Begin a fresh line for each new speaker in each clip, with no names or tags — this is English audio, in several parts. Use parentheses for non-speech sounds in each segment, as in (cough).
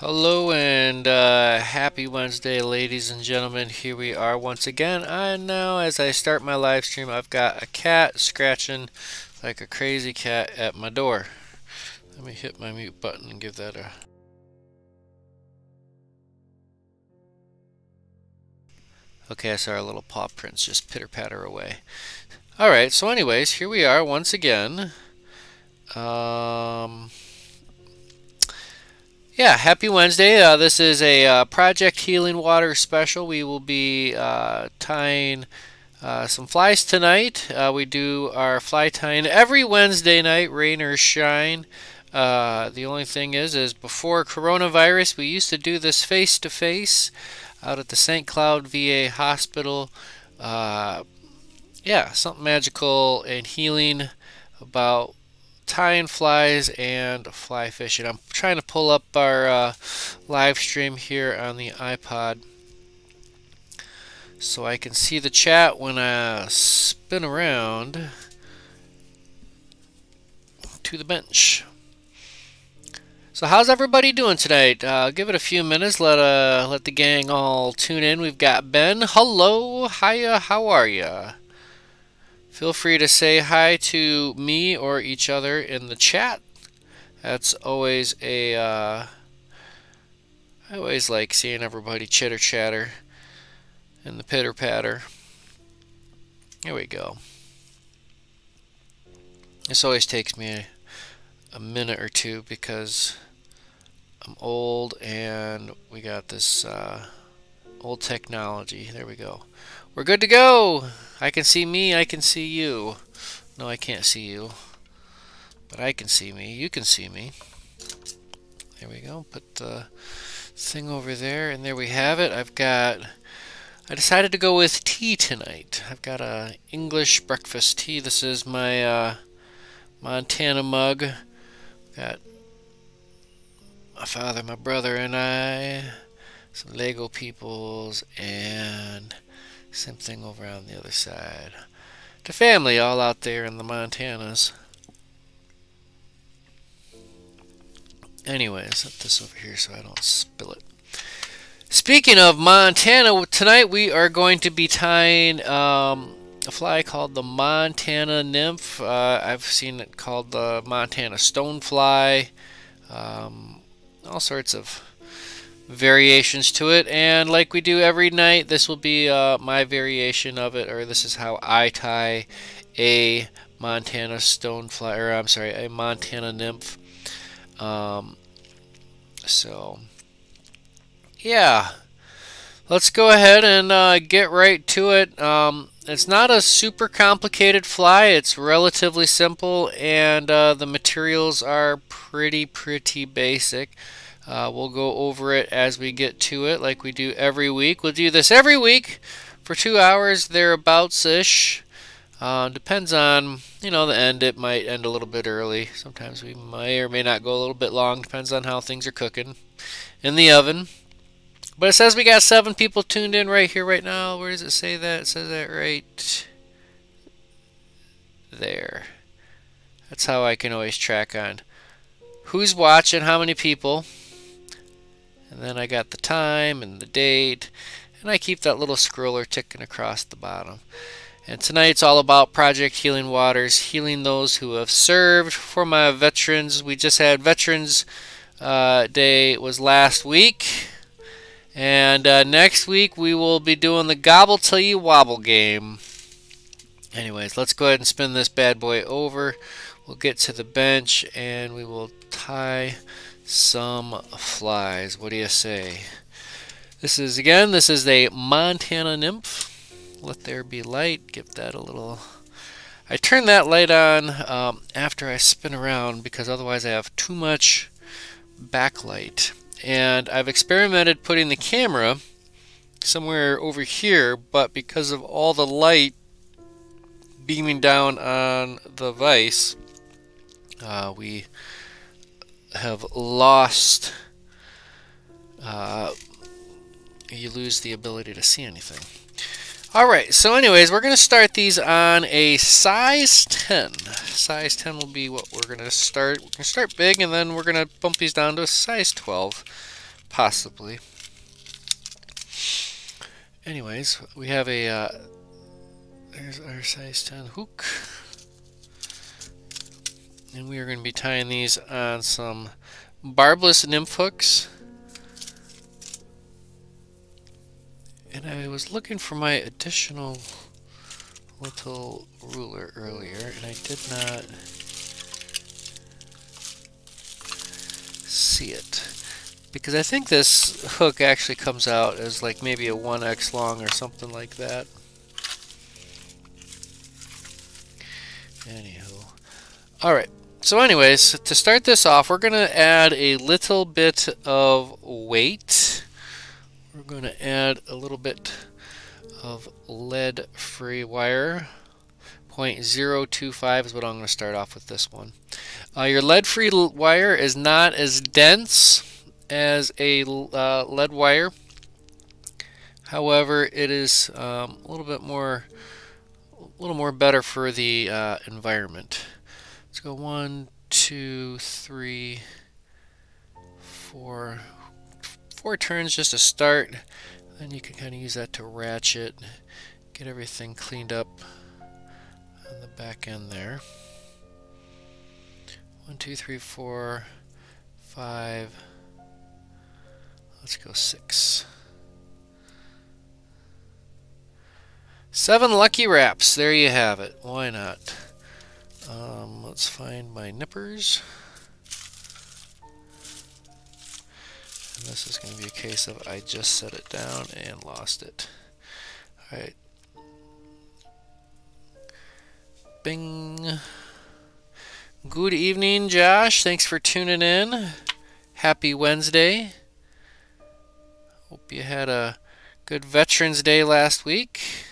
Hello and uh, happy Wednesday, ladies and gentlemen. Here we are once again. And now, as I start my live stream, I've got a cat scratching like a crazy cat at my door. Let me hit my mute button and give that a. Okay, I saw our little paw prints just pitter patter away. Alright, so, anyways, here we are once again. Um. Yeah, happy Wednesday. Uh, this is a uh, Project Healing Water special. We will be uh, tying uh, some flies tonight. Uh, we do our fly tying every Wednesday night, rain or shine. Uh, the only thing is, is before coronavirus, we used to do this face to face out at the St. Cloud VA Hospital. yeah, something magical and healing about tying flies and fly fishing. I'm trying to pull up our uh, live stream here on the iPod so I can see the chat when I spin around to the bench. So how's everybody doing tonight? Uh, give it a few minutes. Let uh let the gang all tune in. We've got Ben. Hello, hiya. How are ya? Feel free to say hi to me or each other in the chat. That's always a, uh, I always like seeing everybody chitter chatter and the pitter patter. Here we go. This always takes me a, a minute or two because I'm old and we got this uh, old technology. There we go. We're good to go. I can see me. I can see you. No, I can't see you. But I can see me. You can see me. There we go. Put the thing over there. And there we have it. I've got... I decided to go with tea tonight. I've got a English breakfast tea. This is my uh, Montana mug. Got my father, my brother, and I. Some Lego peoples and same thing over on the other side. To family all out there in the Montanas. Anyways, set this over here so I don't spill it. Speaking of Montana, tonight we are going to be tying um, a fly called the Montana Nymph. Uh, I've seen it called the Montana Stonefly. Um, all sorts of variations to it and like we do every night this will be uh, my variation of it or this is how I tie a Montana stonefly or I'm sorry a Montana nymph. Um, so yeah. Let's go ahead and uh, get right to it. Um, it's not a super complicated fly. It's relatively simple and uh, the materials are pretty pretty basic uh, we'll go over it as we get to it, like we do every week. We'll do this every week for two hours, thereabouts-ish. Uh, depends on, you know, the end. It might end a little bit early. Sometimes we may or may not go a little bit long. Depends on how things are cooking in the oven. But it says we got seven people tuned in right here, right now. Where does it say that? It says that right there. That's how I can always track on who's watching, how many people. And then I got the time and the date. And I keep that little scroller ticking across the bottom. And tonight's all about Project Healing Waters, healing those who have served. For my veterans, we just had Veterans uh, Day was last week. And uh, next week we will be doing the Gobble Till You Wobble game. Anyways, let's go ahead and spin this bad boy over. We'll get to the bench and we will tie some flies. What do you say? This is, again, this is a Montana nymph. Let there be light. Give that a little... I turn that light on um, after I spin around because otherwise I have too much backlight. And I've experimented putting the camera somewhere over here, but because of all the light beaming down on the vise, uh, we have lost, uh, you lose the ability to see anything. Alright, so anyways, we're going to start these on a size 10. Size 10 will be what we're going to start. We're going to start big, and then we're going to bump these down to a size 12. possibly. Anyways, we have a, uh, there's our size 10 hook. And we are going to be tying these on some barbless nymph hooks. And I was looking for my additional little ruler earlier, and I did not see it. Because I think this hook actually comes out as like maybe a 1x long or something like that. Anywho. Alright, so anyways, to start this off, we're going to add a little bit of weight we're going to add a little bit of lead free wire 0.025 is what I'm going to start off with this one. Uh, your lead free wire is not as dense as a uh, lead wire. However, it is um, a little bit more a little more better for the uh, environment. Let's go one, two, three, four, four turns just to start. Then you can kind of use that to ratchet, get everything cleaned up on the back end there. One, two, three, four, five. Let's go six. Seven lucky wraps. There you have it. Why not? Um, let's find my nippers. And this is going to be a case of I just set it down and lost it. Alright. Bing. Good evening, Josh. Thanks for tuning in. Happy Wednesday. Hope you had a good Veterans Day last week.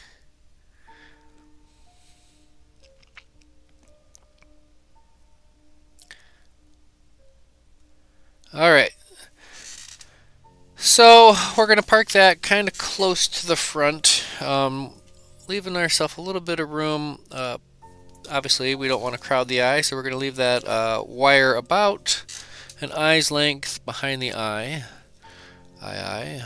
All right. So we're going to park that kind of close to the front, um, leaving ourselves a little bit of room. Uh, obviously, we don't want to crowd the eye, so we're going to leave that uh, wire about an eye's length behind the eye. Eye, eye.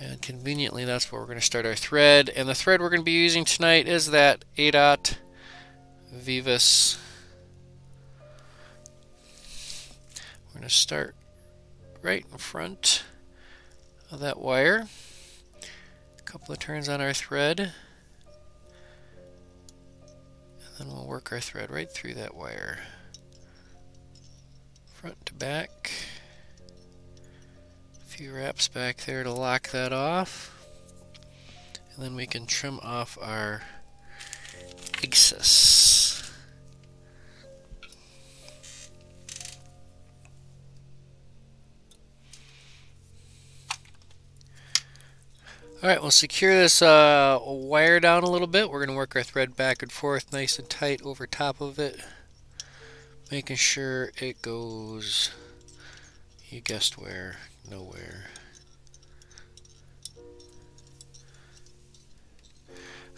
And conveniently, that's where we're going to start our thread. And the thread we're going to be using tonight is that ADOT Veevus. Going to start right in front of that wire. A couple of turns on our thread. And then we'll work our thread right through that wire. Front to back. A few wraps back there to lock that off. And then we can trim off our excess. Alright, we'll secure this uh, wire down a little bit. We're going to work our thread back and forth nice and tight over top of it. Making sure it goes, you guessed where, nowhere.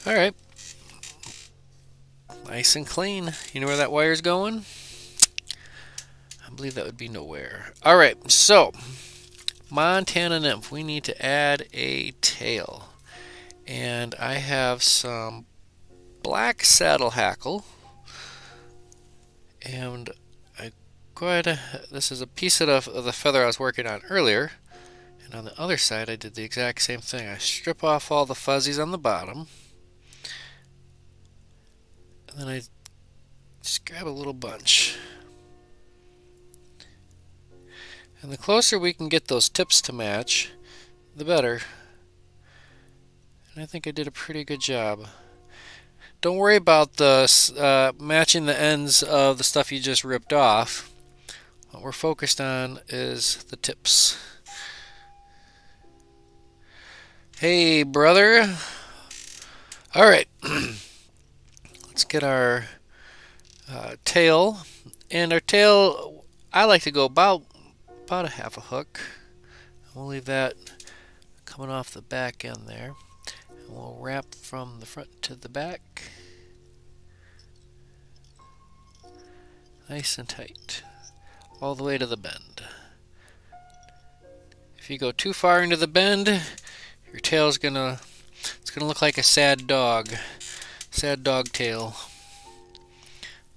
Alright. Nice and clean. You know where that wire's going? I believe that would be nowhere. Alright, so Montana nymph, we need to add a tail. And I have some black saddle hackle. And I go ahead, this is a piece of the, of the feather I was working on earlier. And on the other side, I did the exact same thing. I strip off all the fuzzies on the bottom. And then I just grab a little bunch. And the closer we can get those tips to match, the better. And I think I did a pretty good job. Don't worry about the uh, matching the ends of the stuff you just ripped off. What we're focused on is the tips. Hey, brother. All right. (clears throat) Let's get our uh, tail. And our tail, I like to go about about a half a hook. We'll leave that coming off the back end there. And we'll wrap from the front to the back. Nice and tight. All the way to the bend. If you go too far into the bend, your tail's gonna it's gonna look like a sad dog. Sad dog tail.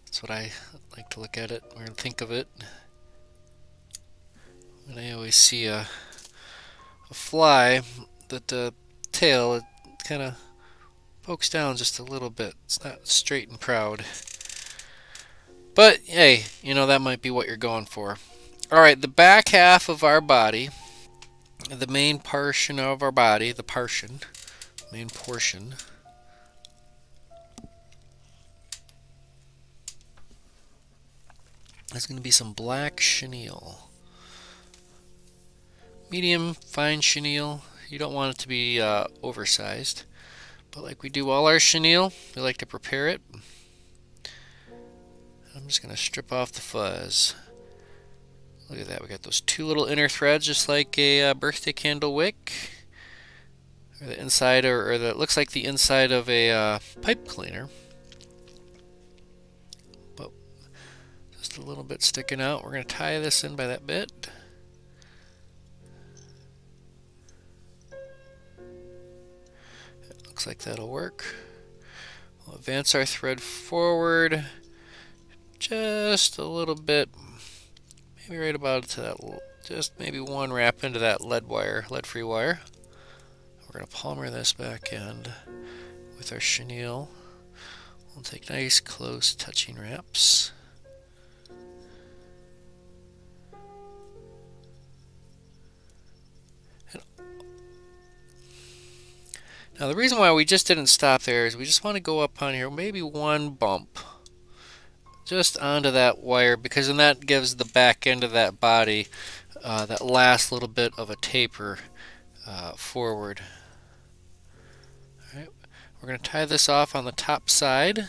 That's what I like to look at it or think of it. And I always see a, a fly that the tail kind of pokes down just a little bit. It's not straight and proud. But hey, you know, that might be what you're going for. Alright, the back half of our body, the main portion of our body, the portion, main portion, is going to be some black chenille. Medium, fine chenille. You don't want it to be uh, oversized. But like we do all our chenille, we like to prepare it. I'm just going to strip off the fuzz. Look at that, we got those two little inner threads just like a uh, birthday candle wick. Or the inside, or, or that looks like the inside of a uh, pipe cleaner. But just a little bit sticking out. We're going to tie this in by that bit. Looks like that'll work. We'll advance our thread forward just a little bit, maybe right about to that, just maybe one wrap into that lead wire, lead-free wire. We're going to palmer this back end with our chenille. We'll take nice close touching wraps. Now the reason why we just didn't stop there is we just want to go up on here, maybe one bump. Just onto that wire because then that gives the back end of that body uh, that last little bit of a taper uh, forward. Alright, we're going to tie this off on the top side.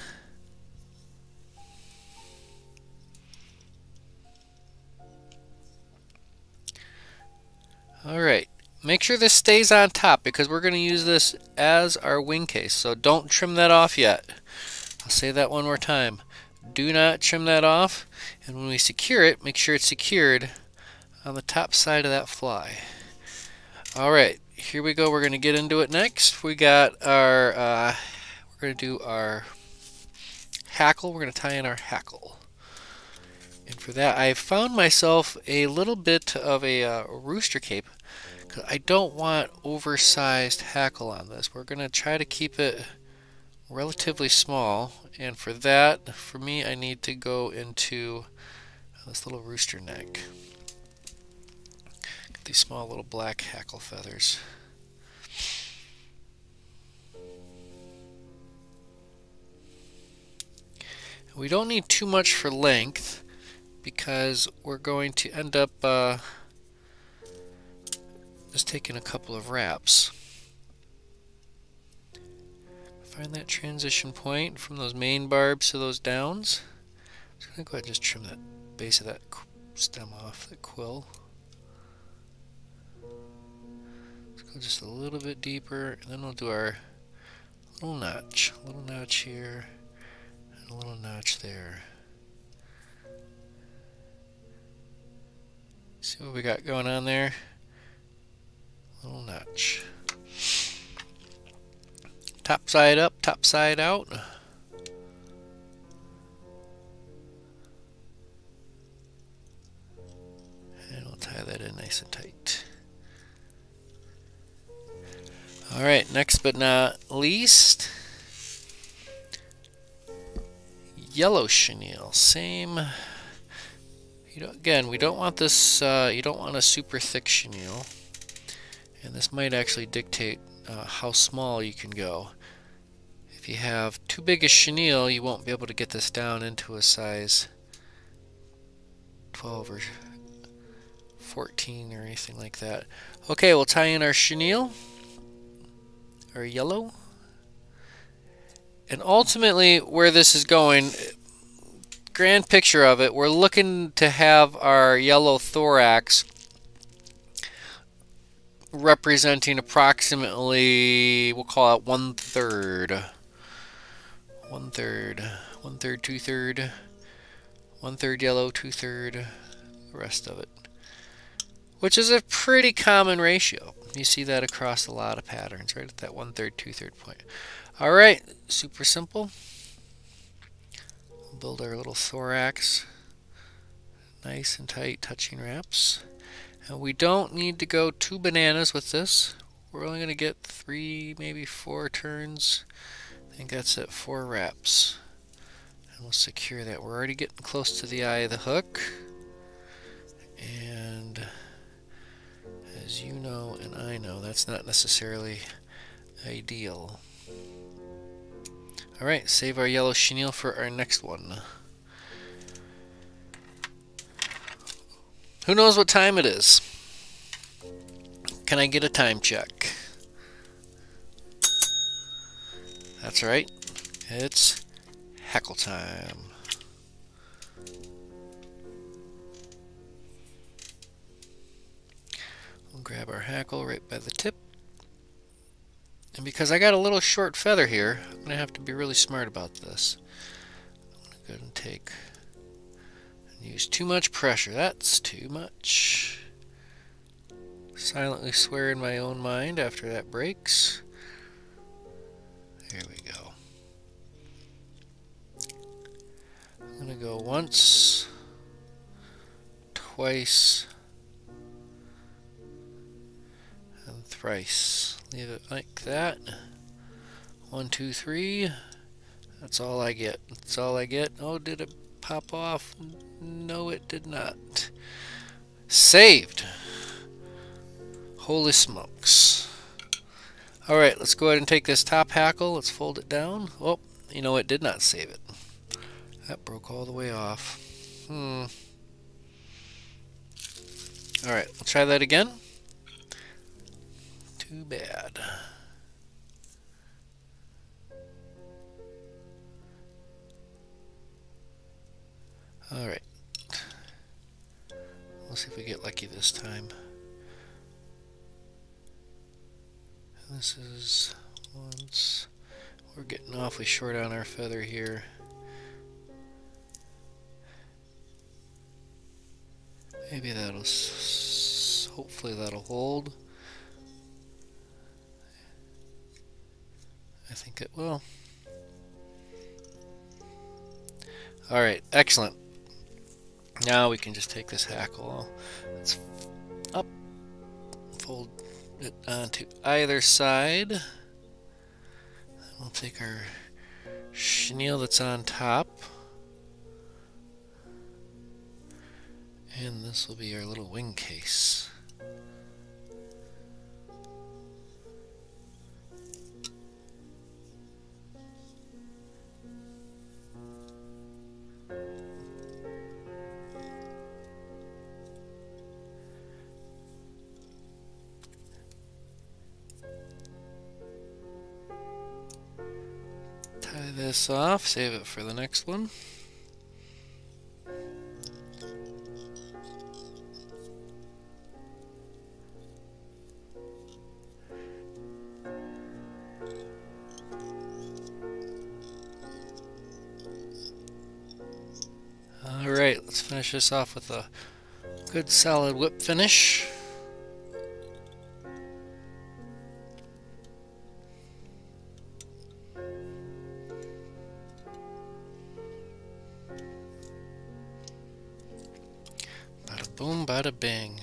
Alright, Make sure this stays on top because we're going to use this as our wing case. So don't trim that off yet. I'll say that one more time. Do not trim that off. And when we secure it, make sure it's secured on the top side of that fly. Alright, here we go. We're going to get into it next. We got our, uh, we're going to do our hackle. We're going to tie in our hackle. And for that, I found myself a little bit of a uh, rooster cape I don't want oversized hackle on this. We're going to try to keep it relatively small. And for that, for me, I need to go into this little rooster neck. Get these small little black hackle feathers. We don't need too much for length because we're going to end up uh, just taking a couple of wraps. Find that transition point from those main barbs to those downs. I'm just going to go ahead and just trim that base of that stem off, that quill. Let's go just a little bit deeper, and then we'll do our little notch. A little notch here, and a little notch there. See what we got going on there? Little notch. Top side up, top side out. And we'll tie that in nice and tight. Alright, next but not least, yellow chenille. Same. You know, again, we don't want this. Uh, you don't want a super thick chenille. And this might actually dictate uh, how small you can go. If you have too big a chenille, you won't be able to get this down into a size 12 or 14 or anything like that. Okay, we'll tie in our chenille, our yellow. And ultimately, where this is going, grand picture of it, we're looking to have our yellow thorax representing approximately, we'll call it one third. One third, one third, two third, one third yellow, two third, the rest of it. which is a pretty common ratio. You see that across a lot of patterns, right at that one-third, two-third point. All right, super simple. Build our little thorax. Nice and tight touching wraps. We don't need to go two bananas with this. We're only going to get three, maybe four turns. I think that's it, four wraps. And we'll secure that. We're already getting close to the eye of the hook. And as you know and I know, that's not necessarily ideal. Alright, save our yellow chenille for our next one. Who knows what time it is? Can I get a time check? That's right. It's hackle time. We'll grab our hackle right by the tip. And because I got a little short feather here, I'm going to have to be really smart about this. I'm going to go ahead and take use too much pressure. That's too much. Silently swear in my own mind after that breaks. Here we go. I'm going to go once, twice, and thrice. Leave it like that. One, two, three. That's all I get. That's all I get. Oh, did it pop off? No, it did not. Saved. Holy smokes. Alright, let's go ahead and take this top hackle. Let's fold it down. Oh, you know, it did not save it. That broke all the way off. Hmm. Alright, we'll try that again. Too bad. Alright. Let's see if we get lucky this time. This is once. We're getting awfully short on our feather here. Maybe that'll, hopefully that'll hold. I think it will. Alright, excellent. Now we can just take this hackle. Let's up, fold it onto either side. We'll take our chenille that's on top. And this will be our little wing case. Off, save it for the next one. Alright, let's finish this off with a good solid whip finish. Bing.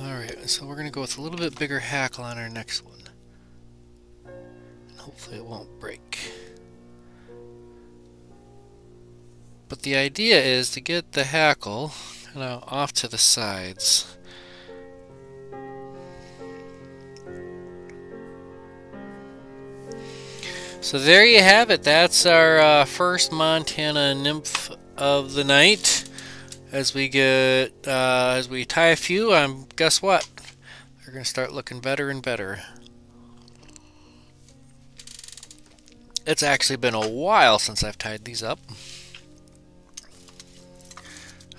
Alright, so we're going to go with a little bit bigger hackle on our next one. And Hopefully it won't break. But the idea is to get the hackle kind of off to the sides. So there you have it. That's our uh, first Montana nymph of the night. As we get, uh, as we tie a few, um, guess what? They're going to start looking better and better. It's actually been a while since I've tied these up.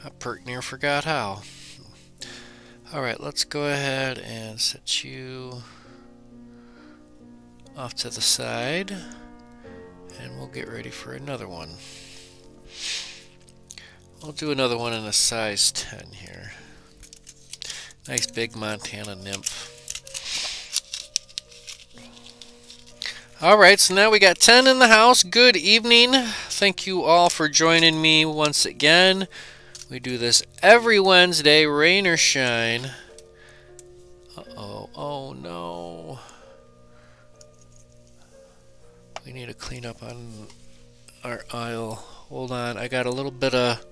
I pert near forgot how. Alright, let's go ahead and set you off to the side. And we'll get ready for another one. I'll do another one in a size 10 here. Nice big Montana nymph. Alright, so now we got 10 in the house. Good evening. Thank you all for joining me once again. We do this every Wednesday, rain or shine. Uh-oh. Oh, no. We need to clean up on our aisle. Hold on. I got a little bit of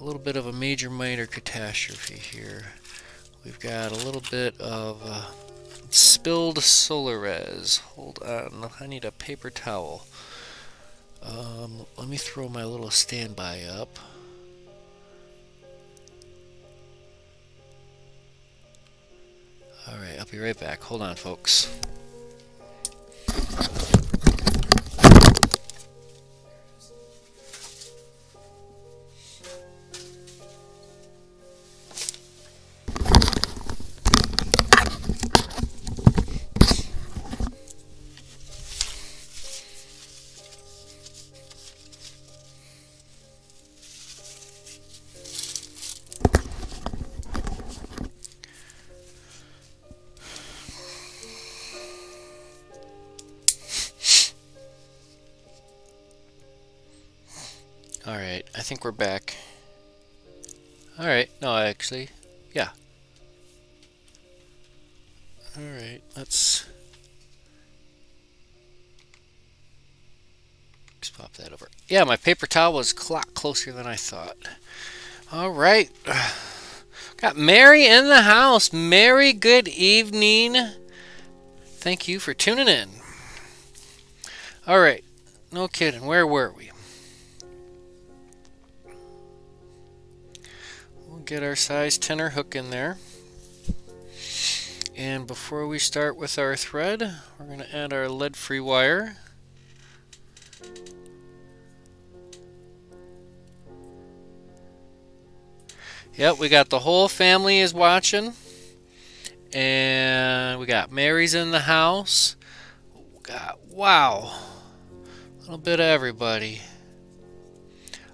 a little bit of a major minor catastrophe here. We've got a little bit of uh, spilled Solares. Hold on, I need a paper towel. Um, let me throw my little standby up. Alright, I'll be right back. Hold on, folks. I think we're back. Alright, no, actually, yeah. Alright, let's... Let's pop that over. Yeah, my paper towel was a lot closer than I thought. Alright. Got Mary in the house. Mary, good evening. Thank you for tuning in. Alright, no kidding, where were we? Get our size tenor hook in there. And before we start with our thread, we're going to add our lead-free wire. Yep, we got the whole family is watching. And we got Mary's in the house. Got, wow, a little bit of everybody.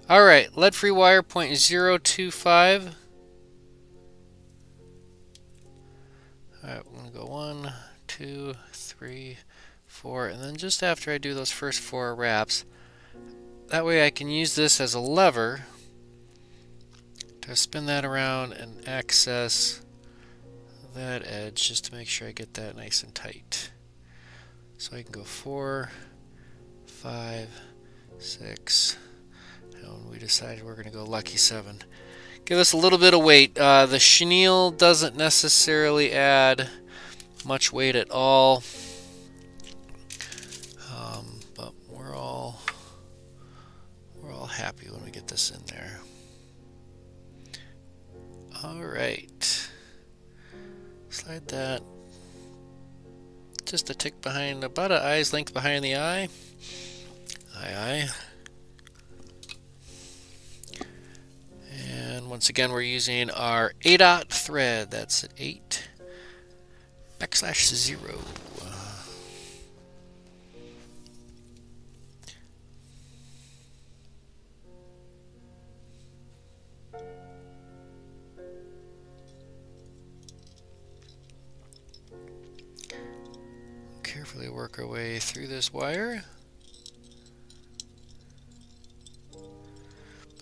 All right, lead-free wire 0.025. To go one, two, three, four, and then just after I do those first four wraps, that way I can use this as a lever to spin that around and access that edge just to make sure I get that nice and tight. So I can go four, five, six, and we decided we're going to go lucky seven give us a little bit of weight. Uh, the chenille doesn't necessarily add much weight at all. Um, but we're all we're all happy when we get this in there. All right, slide that just a tick behind, about an eye's length behind the eye. Aye, aye. And once again, we're using our A-dot thread. That's at 8 backslash 0. Carefully work our way through this wire.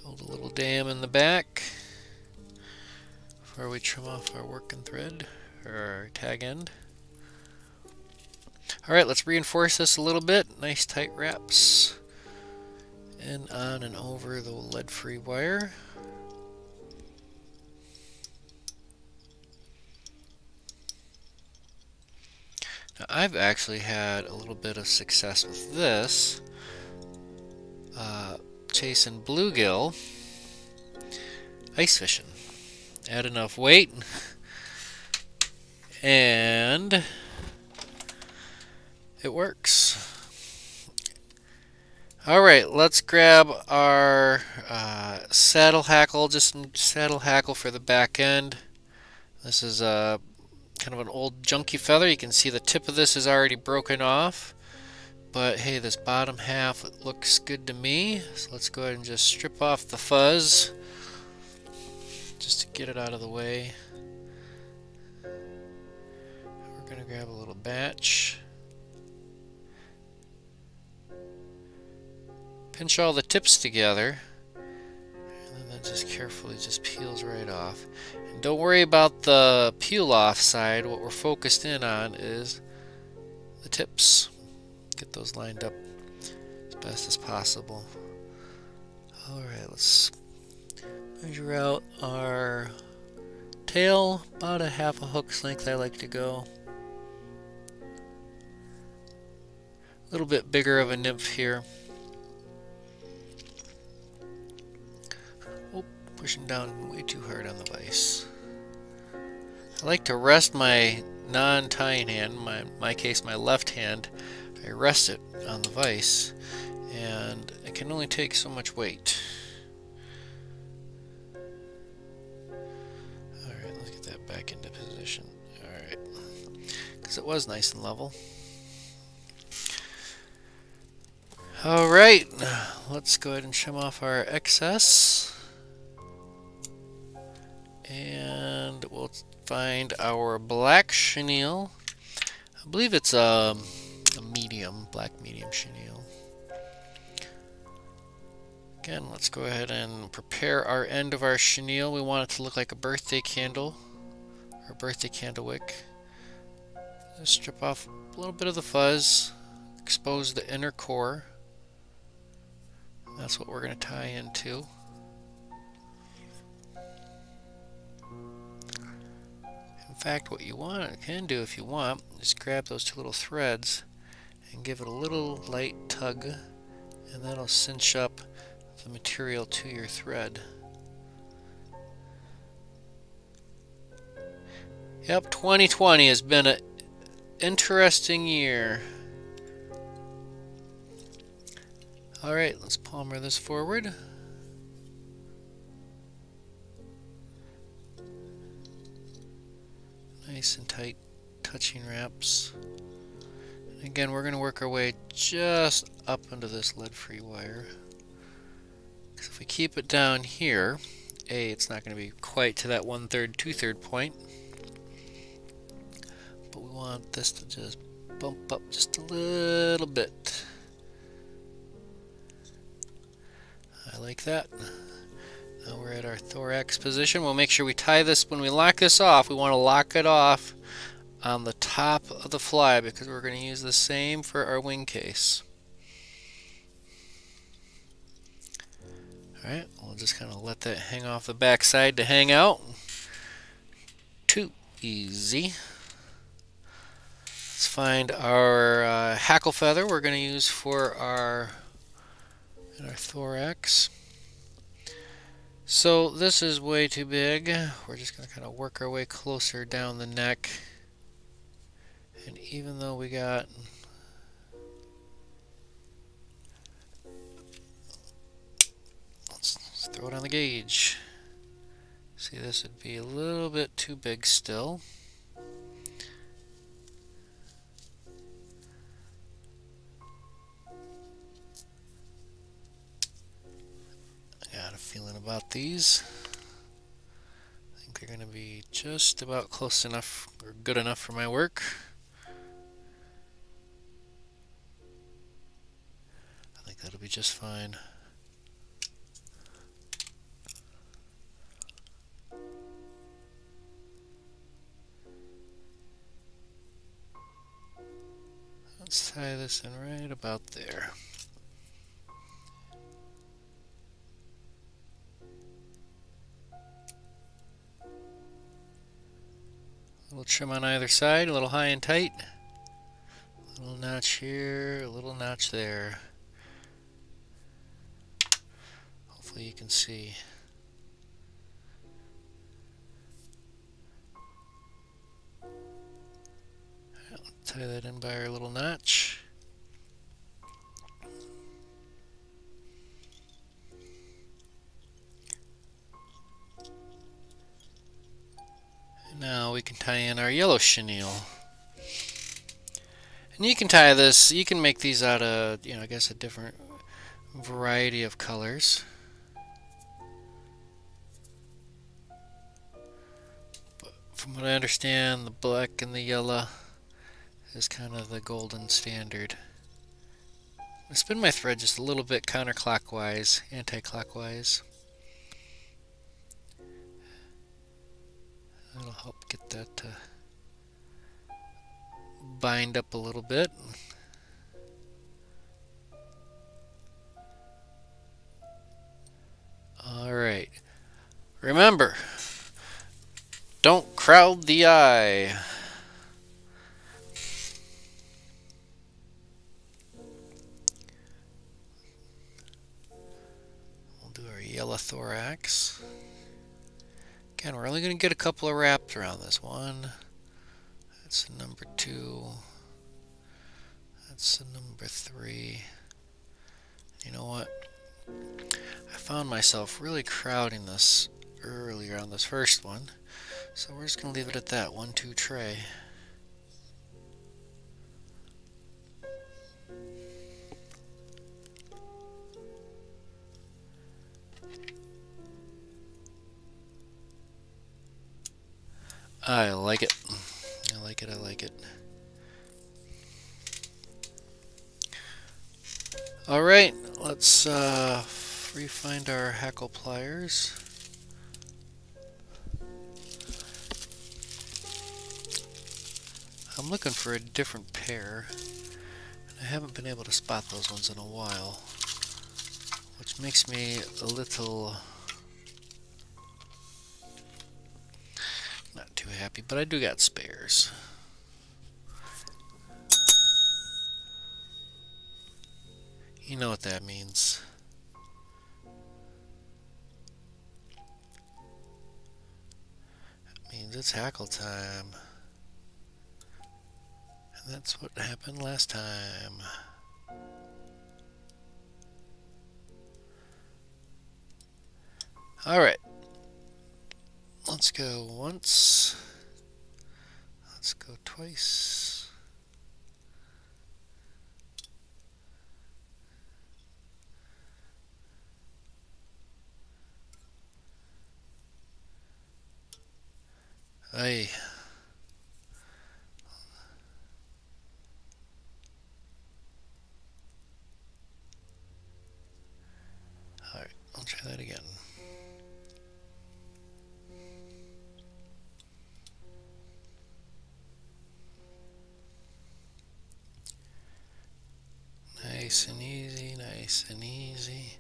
Build a little dam in the back before we trim off our working thread or tag end. Alright, let's reinforce this a little bit. Nice tight wraps And on and over the lead-free wire. Now, I've actually had a little bit of success with this. Uh, chasing bluegill, ice fishing. Add enough weight, (laughs) and it works. Alright, let's grab our uh, saddle hackle, just saddle hackle for the back end. This is a kind of an old junky feather. You can see the tip of this is already broken off. But hey, this bottom half looks good to me. So let's go ahead and just strip off the fuzz just to get it out of the way. To grab a little batch. Pinch all the tips together. And then that just carefully just peels right off. And don't worry about the peel off side. What we're focused in on is the tips. Get those lined up as best as possible. Alright, let's measure out our tail. About a half a hook's length I like to go. A little bit bigger of a nymph here. Oh, pushing down way too hard on the vise. I like to rest my non-tying hand, my my case my left hand, I rest it on the vise and it can only take so much weight. Alright, let's get that back into position. Alright, because it was nice and level. Alright, let's go ahead and trim off our excess. And we'll find our black chenille. I believe it's a, a medium, black medium chenille. Again, let's go ahead and prepare our end of our chenille. We want it to look like a birthday candle, or birthday candle wick. Just strip off a little bit of the fuzz, expose the inner core. That's what we're going to tie into. In fact, what you want can do if you want is grab those two little threads and give it a little light tug and that'll cinch up the material to your thread. Yep, 2020 has been an interesting year. Alright, let's palmer this forward. Nice and tight touching wraps. And again, we're going to work our way just up into this lead-free wire. Because if we keep it down here, A, it's not going to be quite to that one-third, two-third point. But we want this to just bump up just a little bit. I like that. Now we're at our thorax position. We'll make sure we tie this, when we lock this off, we want to lock it off on the top of the fly because we're going to use the same for our wing case. Alright, we'll just kind of let that hang off the back side to hang out. Too easy. Let's find our uh, hackle feather we're going to use for our, our thorax. So this is way too big. We're just going to kind of work our way closer down the neck. And even though we got let's throw it on the gauge. See this would be a little bit too big still. These. I think they're going to be just about close enough or good enough for my work. I think that'll be just fine. Let's tie this in right about there. Trim on either side, a little high and tight. A little notch here, a little notch there. Hopefully you can see. tie that in by our little notch. Now we can tie in our yellow chenille. And you can tie this, you can make these out of, you know, I guess a different variety of colors. But From what I understand, the black and the yellow is kind of the golden standard. I spin my thread just a little bit counterclockwise, anti-clockwise. That'll help get that to bind up a little bit. Alright. Remember, don't crowd the eye. We'll do our yellow thorax. Again, we're only going to get a couple of wraps around this. One, that's number two, that's number three. You know what? I found myself really crowding this earlier on this first one. So we're just going to leave it at that. One, two tray. I like it. I like it, I like it. Alright, let's uh, refind our hackle pliers. I'm looking for a different pair. And I haven't been able to spot those ones in a while, which makes me a little happy, but I do got spares. You know what that means. It means it's hackle time. And that's what happened last time. Alright. Let's go once. Let's go twice. Aye. And easy.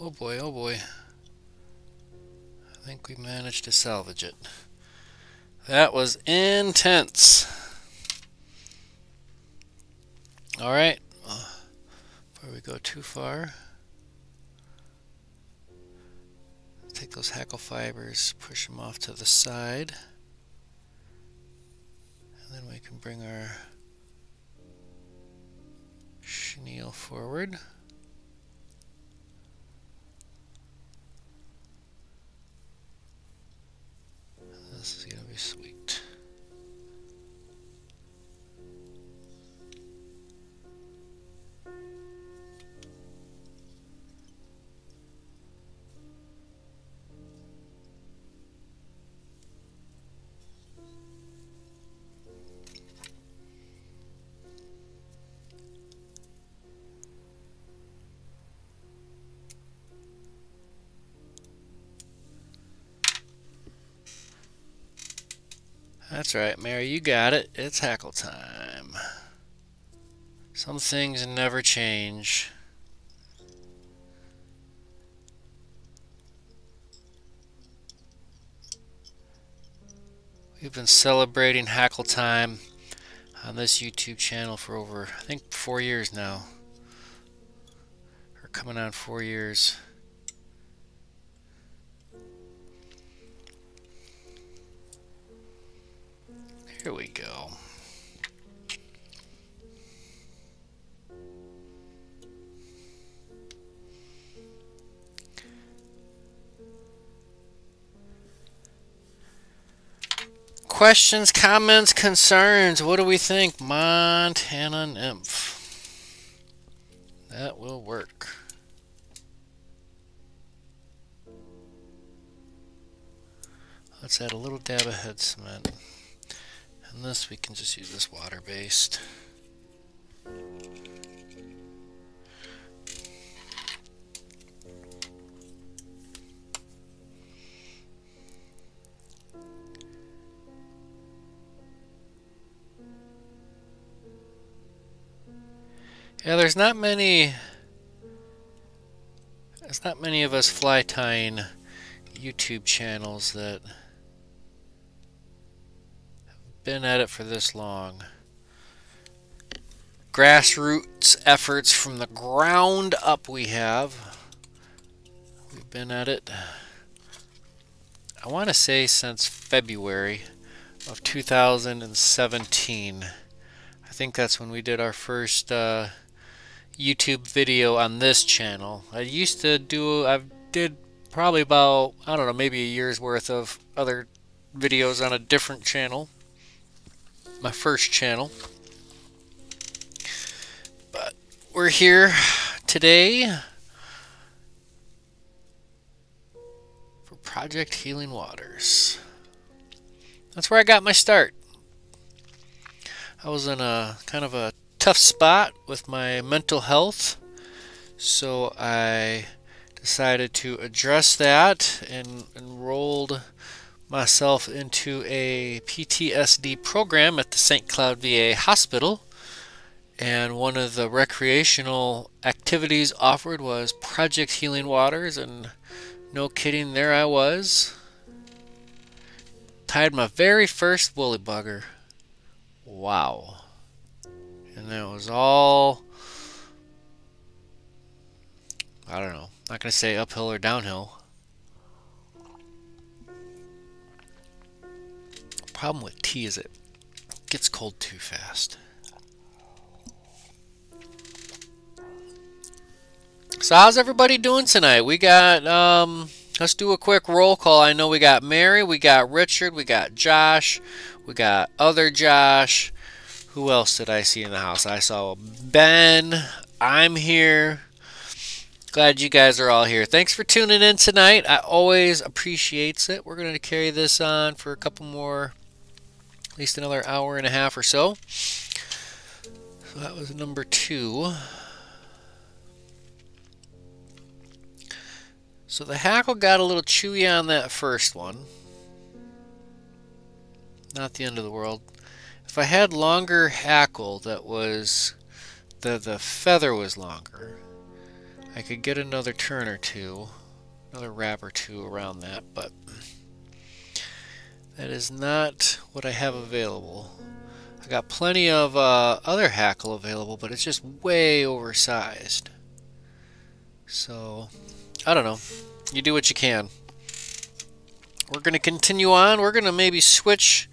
Oh boy, oh boy. I think we managed to salvage it. That was intense. Alright, before we go too far. Those hackle fibers, push them off to the side, and then we can bring our chenille forward. That's right, Mary, you got it. It's hackle time. Some things never change. We've been celebrating hackle time on this YouTube channel for over, I think, four years now. Or coming on four years. Go. questions, comments, concerns? What do we think? Montana Nymph. That will work. Let's add a little dab of head cement. And this, we can just use this water-based. Yeah, there's not many. There's not many of us fly tying YouTube channels that been at it for this long. Grassroots efforts from the ground up we have. We've been at it, I want to say since February of 2017. I think that's when we did our first uh, YouTube video on this channel. I used to do, I did probably about, I don't know, maybe a year's worth of other videos on a different channel. My first channel. But we're here today for Project Healing Waters. That's where I got my start. I was in a kind of a tough spot with my mental health. So I decided to address that and enrolled myself into a PTSD program at the St. Cloud VA Hospital. And one of the recreational activities offered was Project Healing Waters. And no kidding, there I was. Tied my very first woolly bugger. Wow and that was all I don't know not gonna say uphill or downhill problem with tea is it gets cold too fast so how's everybody doing tonight we got um let's do a quick roll call I know we got Mary we got Richard we got Josh we got other Josh who else did I see in the house? I saw Ben. I'm here. Glad you guys are all here. Thanks for tuning in tonight. I always appreciates it. We're going to carry this on for a couple more, at least another hour and a half or so. So that was number two. So the hackle got a little chewy on that first one. Not the end of the world. If I had longer hackle that was the the feather was longer, I could get another turn or two, another wrap or two around that, but that is not what I have available. I got plenty of uh, other hackle available, but it's just way oversized. So, I don't know. You do what you can. We're going to continue on. We're going to maybe switch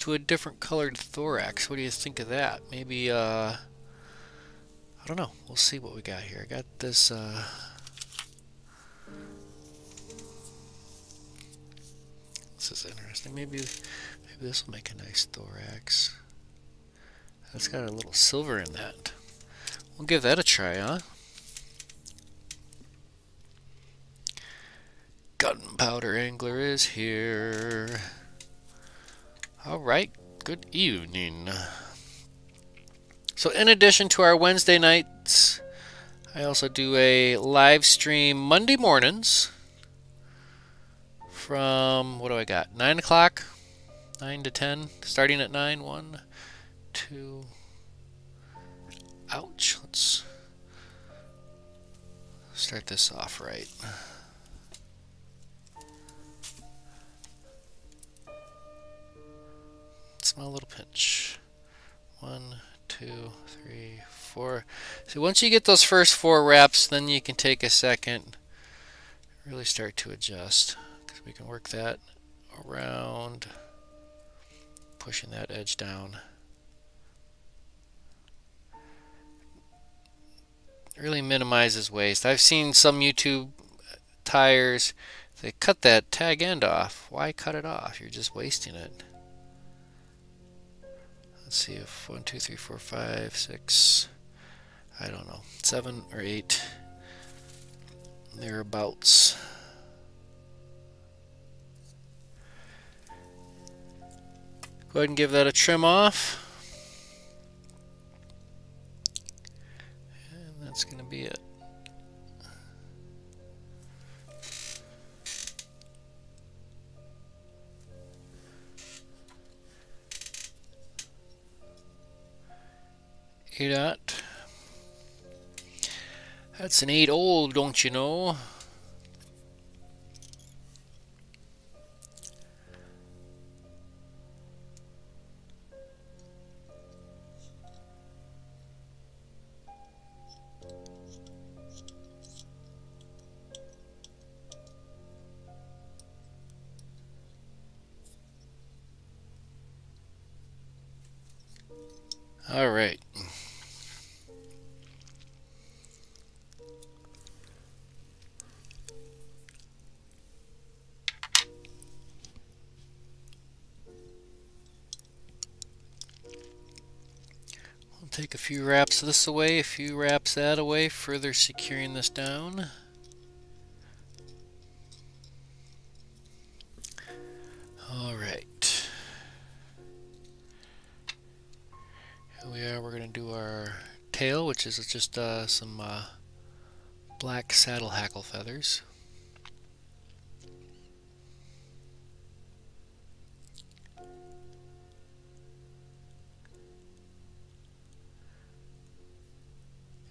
to a different colored thorax. What do you think of that? Maybe, uh, I don't know. We'll see what we got here. I got this, uh, this is interesting. Maybe, maybe this will make a nice thorax. That's got a little silver in that. We'll give that a try, huh? Gunpowder Angler is here. Alright, good evening. So in addition to our Wednesday nights, I also do a live stream Monday mornings from, what do I got, 9 o'clock? 9 to 10, starting at 9, 1, 2, ouch, let's start this off right. small little pinch. One, two, three, four. So once you get those first four reps, then you can take a second, really start to adjust. We can work that around, pushing that edge down. really minimizes waste. I've seen some YouTube tyers, they cut that tag end off. Why cut it off? You're just wasting it. let's see if one, two, three, four, five, six, I don't know, seven or eight thereabouts. Go ahead and give that a trim off. And that's going to be it. Eight dot. That's an eight old, don't you know? All right. We'll take a few wraps this away, a few wraps that away, further securing this down. Which is just uh, some uh, black saddle hackle feathers.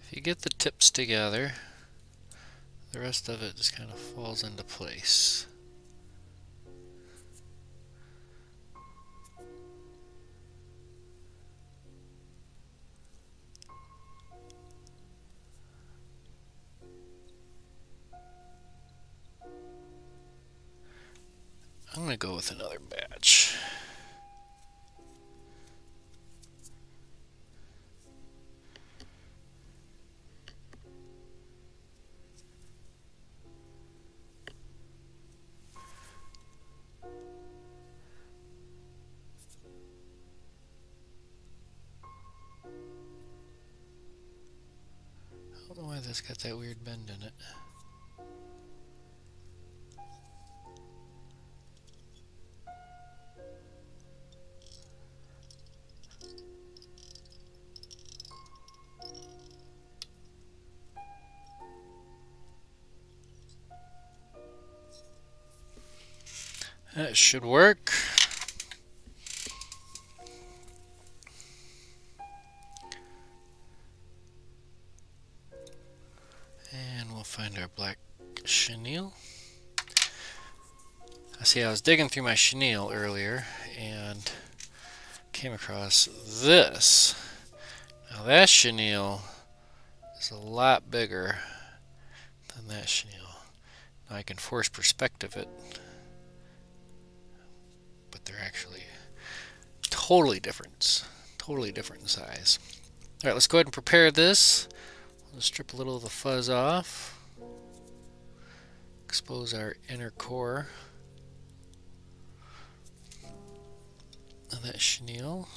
If you get the tips together, the rest of it just kind of falls into place. I'm to go with another batch. I don't know why this got that weird bend in it. That should work. And we'll find our black chenille. I see I was digging through my chenille earlier and came across this. Now that chenille is a lot bigger than that chenille. Now I can force perspective it they're actually totally different. Totally different in size. Alright, let's go ahead and prepare this. Strip a little of the fuzz off. Expose our inner core. that chenille.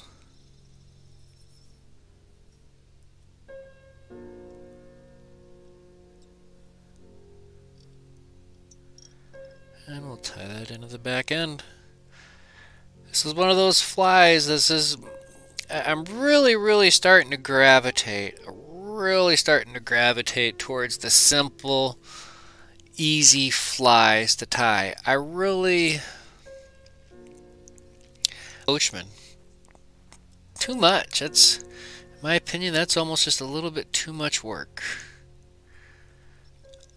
And we'll tie that into the back end. This is one of those flies. This is... I'm really, really starting to gravitate. Really starting to gravitate towards the simple, easy flies to tie. I really... Coachman. Too much. That's... In my opinion, that's almost just a little bit too much work.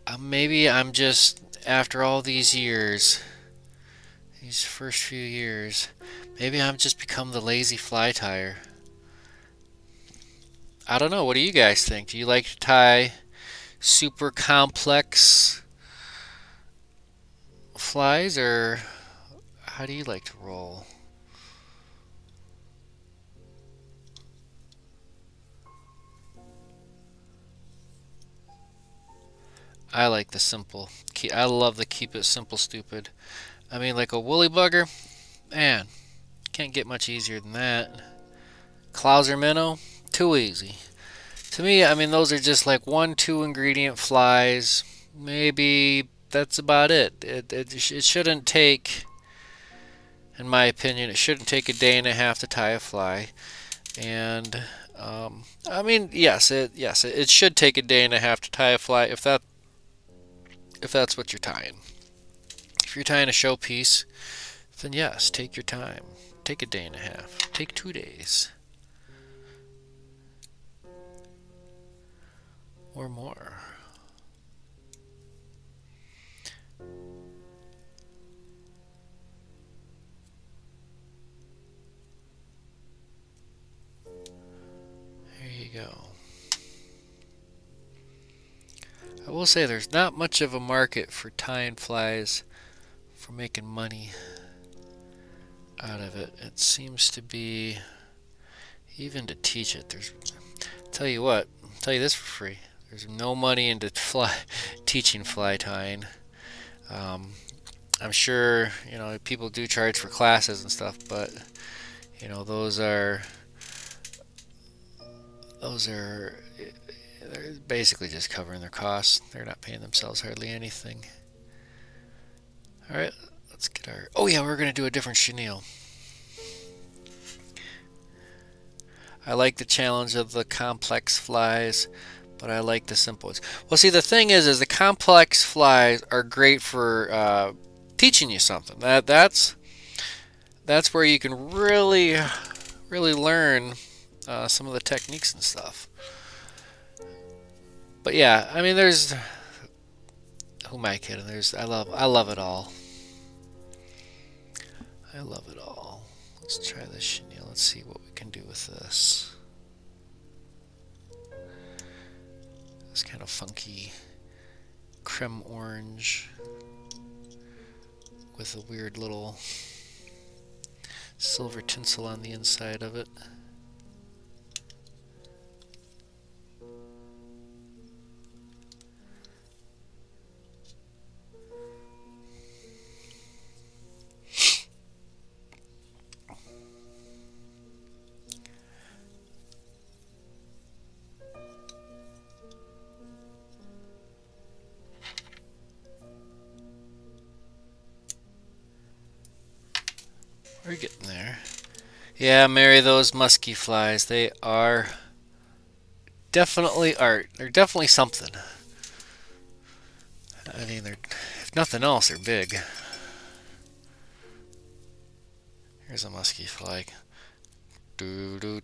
Uh, maybe I'm just, after all these years these first few years. Maybe I'm just become the lazy fly tyer. I don't know. What do you guys think? Do you like to tie super complex flies or how do you like to roll? I like the simple. I love the keep it simple stupid. I mean, like a woolly bugger, man, can't get much easier than that. Clouser minnow, too easy. To me, I mean, those are just like one, two ingredient flies. Maybe that's about it. It, it, it shouldn't take, in my opinion, it shouldn't take a day and a half to tie a fly. And, um, I mean, yes, it yes, it, it should take a day and a half to tie a fly if that if that's what you're tying. If you're tying a showpiece, then yes, take your time. Take a day and a half. Take two days. Or more. There you go. I will say there's not much of a market for tying flies for making money out of it. It seems to be, even to teach it, there's, tell you what, I'll tell you this for free. There's no money into (laughs) fly teaching fly tying. Um, I'm sure, you know, people do charge for classes and stuff, but, you know, those are, those are, they're basically just covering their costs. They're not paying themselves hardly anything. Alright, let's get our... Oh yeah, we're going to do a different chenille. I like the challenge of the complex flies, but I like the simple ones. Well, see, the thing is, is the complex flies are great for uh, teaching you something. That That's that's where you can really, really learn uh, some of the techniques and stuff. But yeah, I mean, there's who am I kidding? There's I love I love it all. I love it all. Let's try this chenille. Let's see what we can do with this. This kind of funky creme orange with a weird little silver tinsel on the inside of it. Yeah, Mary, those musky flies, they are definitely art. They're definitely something. I mean, they're, if nothing else, they're big. Here's a musky fly. Doo -doo.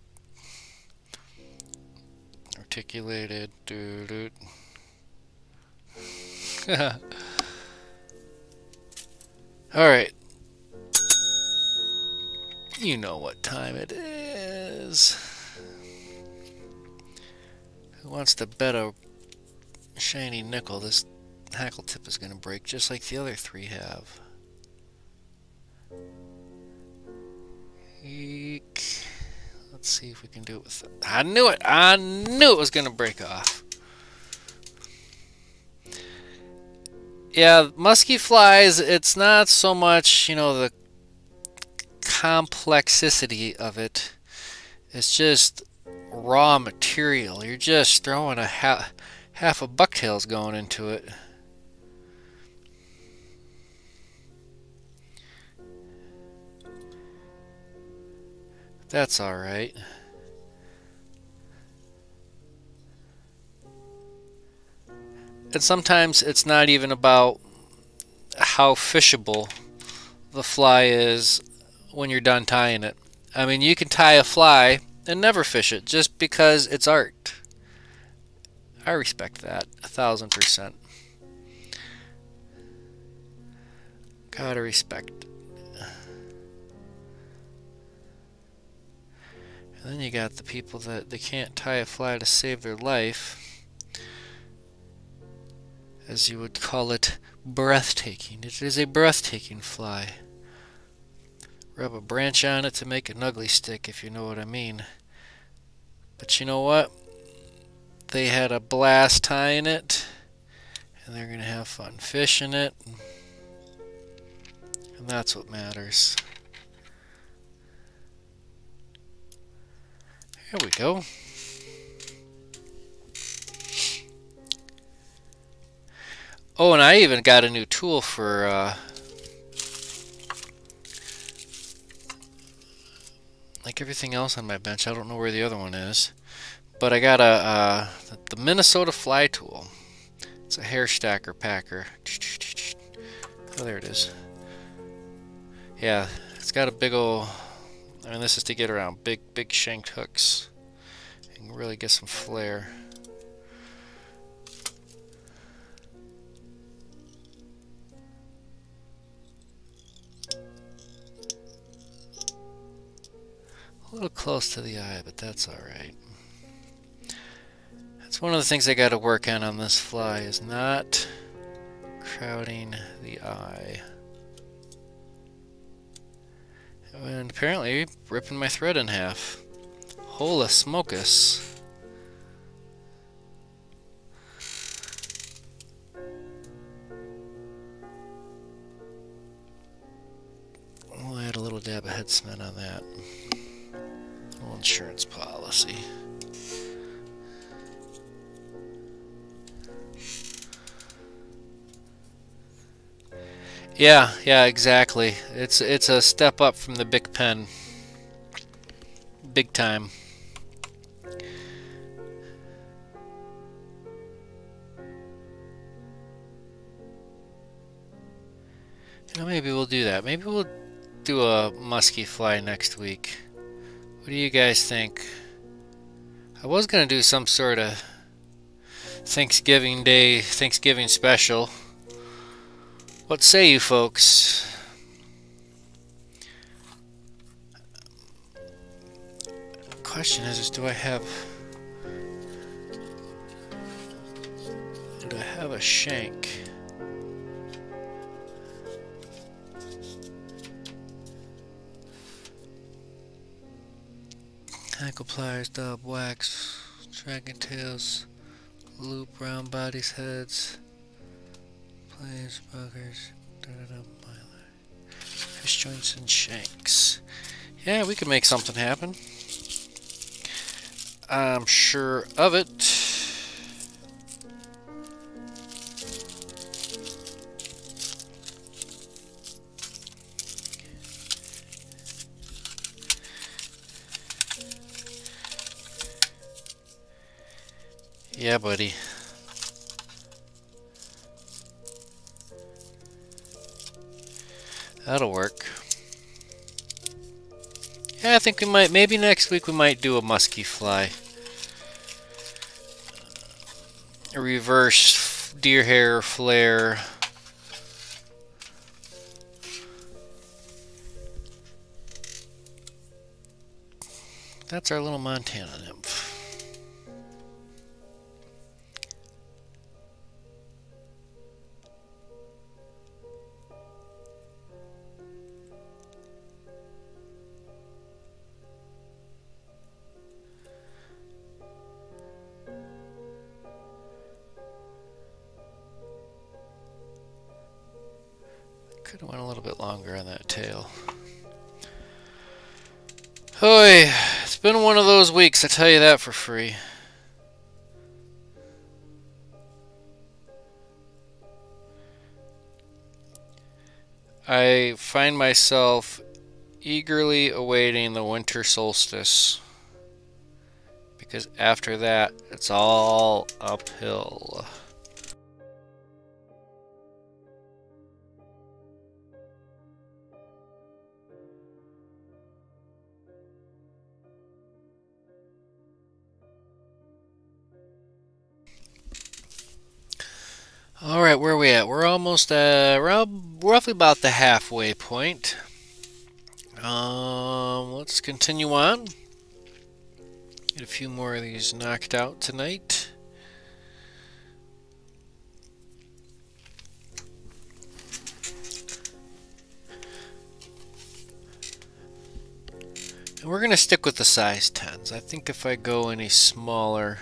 Articulated. Doo -doo. (laughs) Alright. You know what time it is. Who wants to bet a shiny nickel this hackle tip is going to break just like the other three have? Eek. Let's see if we can do it with... I knew it! I knew it was going to break off. Yeah, musky flies, it's not so much, you know, the complexity of it. It's just raw material. You're just throwing a ha half a bucktails going into it. That's alright. And sometimes it's not even about how fishable the fly is when you're done tying it. I mean, you can tie a fly and never fish it just because it's art. I respect that a thousand percent. Gotta respect. And then you got the people that they can't tie a fly to save their life. As you would call it, breathtaking. It is a breathtaking fly. Rub a branch on it to make an ugly stick, if you know what I mean. But you know what? They had a blast tying it, and they're going to have fun fishing it. And that's what matters. Here we go. Oh, and I even got a new tool for uh, like everything else on my bench. I don't know where the other one is, but I got a uh, the Minnesota fly tool. It's a hair stacker packer. Oh, there it is. Yeah, it's got a big old. I mean, this is to get around big, big shanked hooks and really get some flair. Little close to the eye, but that's alright. That's one of the things I got to work on on this fly, is not crowding the eye. And apparently ripping my thread in half. Hola smokus. We'll add a little dab of head cement on that insurance policy. Yeah, yeah, exactly. It's it's a step up from the Bic pen. Big time. Maybe we'll do that. Maybe we'll do a musky fly next week. What do you guys think? I was going to do some sort of Thanksgiving Day, Thanksgiving special. What say you folks? Question is, is do I have... Do I have a shank? Hackle pliers, dub, wax, dragon tails, loop, round bodies, heads, planes, buggers, da da da, fish joints and shanks. Yeah, we could make something happen. I'm sure of it. Yeah, buddy. That'll work. Yeah, I think we might, maybe next week we might do a musky fly. A reverse deer hair flare. That's our little Montana nymph. Been one of those weeks, I tell you that for free. I find myself eagerly awaiting the winter solstice because after that it's all uphill. All right, where are we at? We're almost uh, roughly about the halfway point. Um, let's continue on. Get a few more of these knocked out tonight. And we're going to stick with the size 10s. I think if I go any smaller...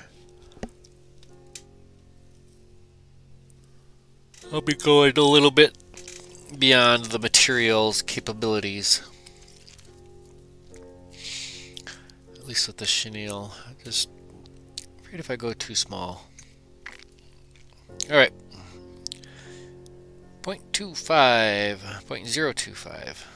I'll be going a little bit beyond the material's capabilities. At least with the chenille. Just afraid if I go too small. Alright. 0.25, 0.025.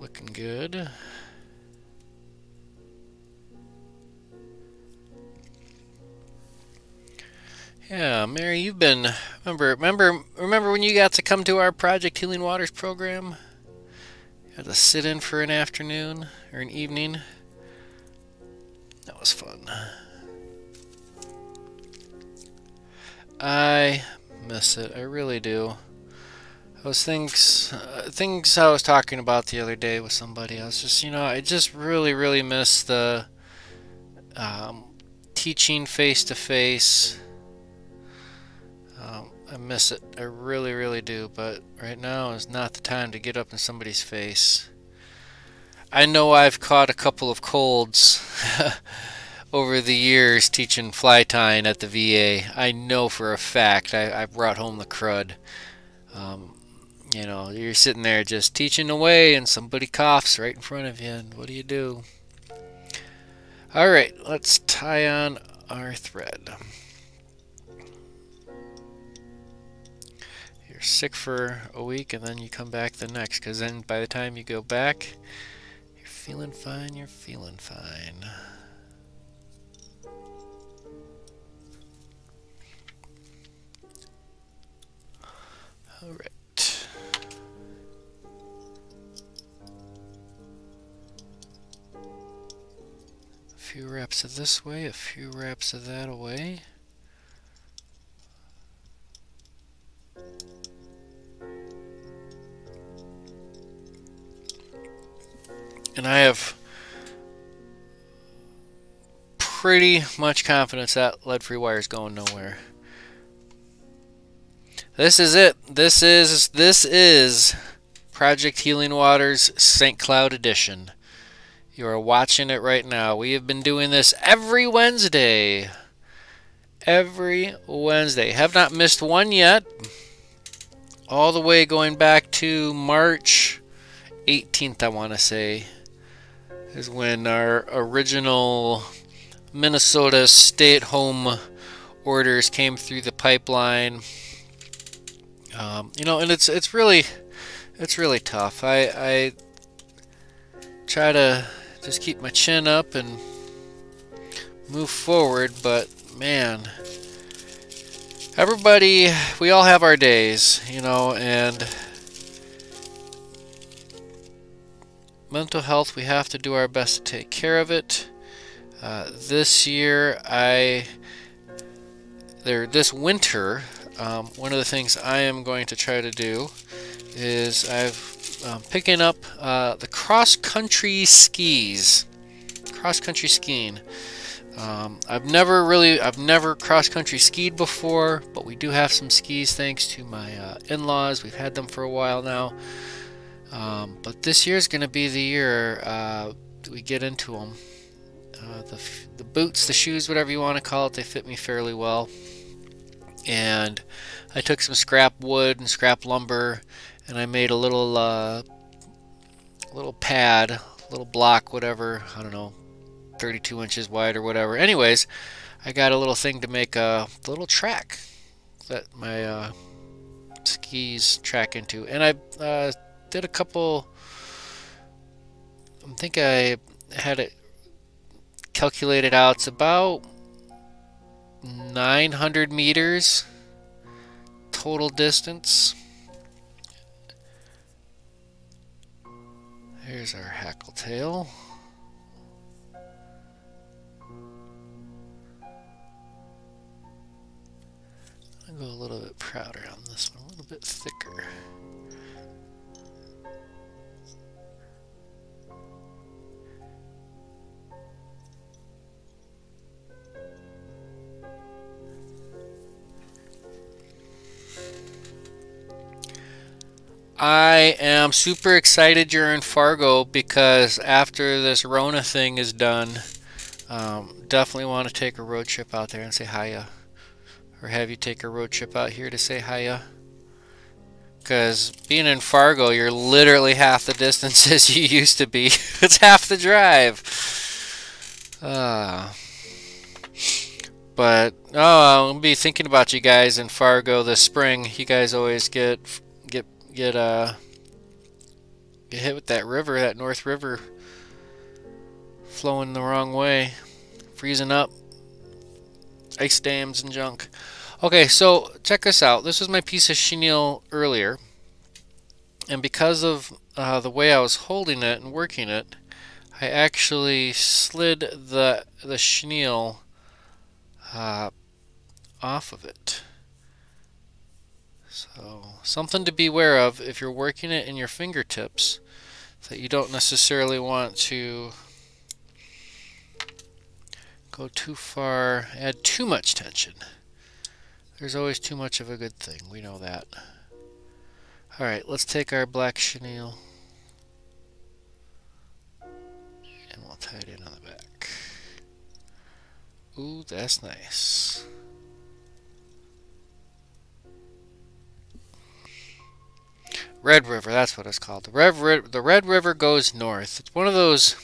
looking good. Yeah, Mary, you've been remember remember remember when you got to come to our Project Healing Waters program? Had to sit in for an afternoon or an evening. That was fun. I miss it. I really do. Those things, uh, things I was talking about the other day with somebody. I was just, you know, I just really, really miss the um, teaching face to face I miss it. I really, really do. But right now is not the time to get up in somebody's face. I know I've caught a couple of colds (laughs) over the years teaching fly tying at the VA. I know for a fact. I, I brought home the crud. Um, you know, you're sitting there just teaching away and somebody coughs right in front of you. And what do you do? All right, let's tie on our thread. You're sick for a week and then you come back the next because then by the time you go back you're feeling fine you're feeling fine few wraps of this way a few wraps of that away And I have pretty much confidence that lead-free wire is going nowhere. This is it. This is this is Project Healing Waters St. Cloud Edition. You are watching it right now. We have been doing this every Wednesday. Every Wednesday. Have not missed one yet. All the way going back to March 18th, I want to say is when our original Minnesota stay-at-home orders came through the pipeline. Um, you know, and it's it's really it's really tough. I I try to just keep my chin up and move forward, but man, everybody, we all have our days, you know, and mental health, we have to do our best to take care of it. Uh, this year, I there this winter, um, one of the things I am going to try to do is I've um, picking up uh, the cross country skis, cross country skiing. Um, I've never really, I've never cross country skied before, but we do have some skis thanks to my uh, in-laws. We've had them for a while now. Um, but this year is going to be the year uh, we get into them. Uh, the, the boots, the shoes, whatever you want to call it, they fit me fairly well. And I took some scrap wood and scrap lumber and I made a little uh, little pad, little block, whatever, I don't know, 32 inches wide or whatever. Anyways, I got a little thing to make a little track that my uh, skis track into. And I uh, did a couple. I think I had it calculated out. It's about 900 meters total distance. Here's our hackle tail. I'll go a little bit prouder on this one, a little bit thicker. I am super excited you're in Fargo because after this Rona thing is done, um, definitely want to take a road trip out there and say hiya. Or have you take a road trip out here to say hiya. Because being in Fargo, you're literally half the (laughs) distance as you used to be. (laughs) it's half the drive. Uh, but, oh, I'll be thinking about you guys in Fargo this spring. You guys always get, get, uh, get hit with that river, that North River flowing the wrong way, freezing up, ice dams and junk. Okay, so check this out. This was my piece of chenille earlier. And because of uh, the way I was holding it and working it, I actually slid the, the chenille uh, off of it. So something to be aware of if you're working it in your fingertips that you don't necessarily want to go too far, add too much tension. There's always too much of a good thing. We know that. Alright, let's take our black chenille and we'll tie it in on the back. Ooh, that's nice. Red River, that's what it's called. The Red, the Red River goes north. It's one of those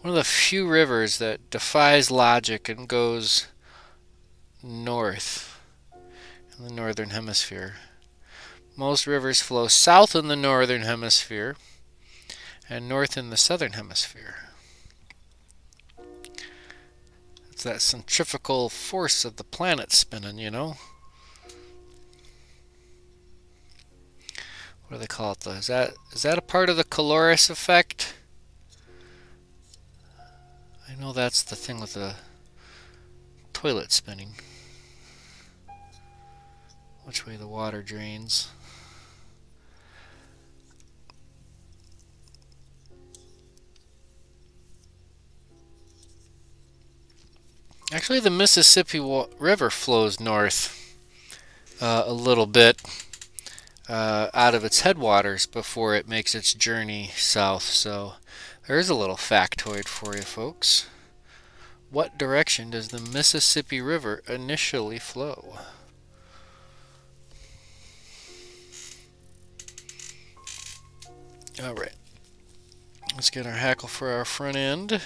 one of the few rivers that defies logic and goes north in the northern hemisphere. Most rivers flow south in the northern hemisphere and north in the southern hemisphere. It's that centrifugal force of the planet spinning, you know. What do they call it though? Is that is that a part of the Coriolis effect? I know that's the thing with the toilet spinning. Which way the water drains. Actually, the Mississippi River flows north uh, a little bit uh, out of its headwaters before it makes its journey south. So there's a little factoid for you folks. What direction does the Mississippi River initially flow? Alright. Let's get our hackle for our front end.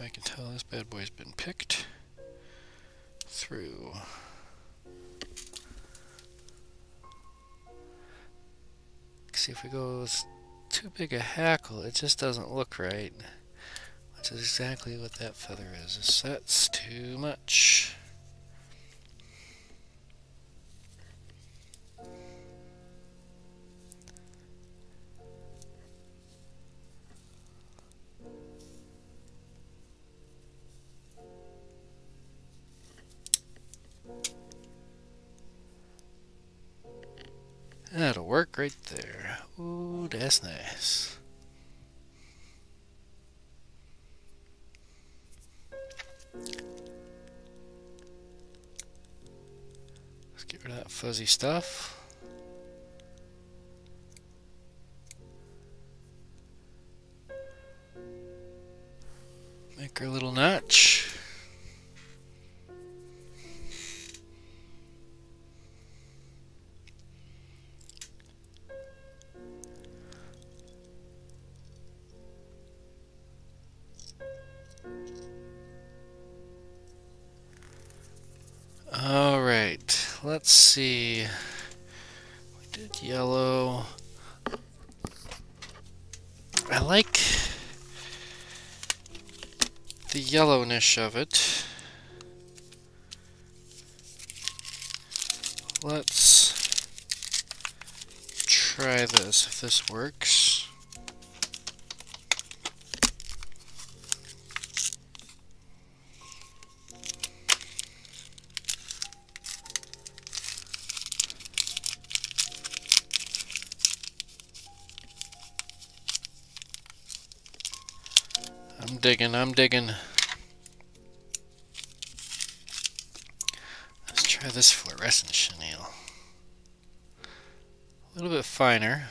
I can tell this bad boy's been picked through. See if we go too big a hackle, it just doesn't look right. Which is exactly what that feather is. That's too much. That'll work right there. Ooh, that's nice. Let's get rid of that fuzzy stuff. Make our little notch. Yellowness of it. Let's try this, if this works. I'm digging, I'm digging. Try this fluorescent chenille. A little bit finer,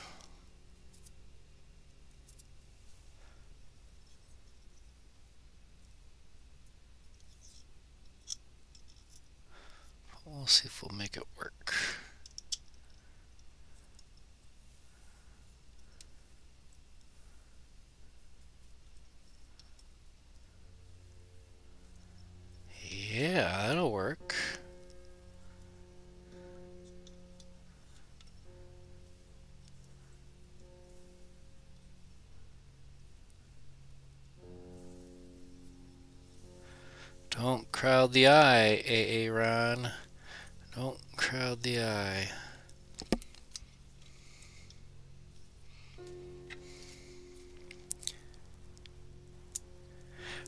the eye, Aaron. Don't crowd the eye.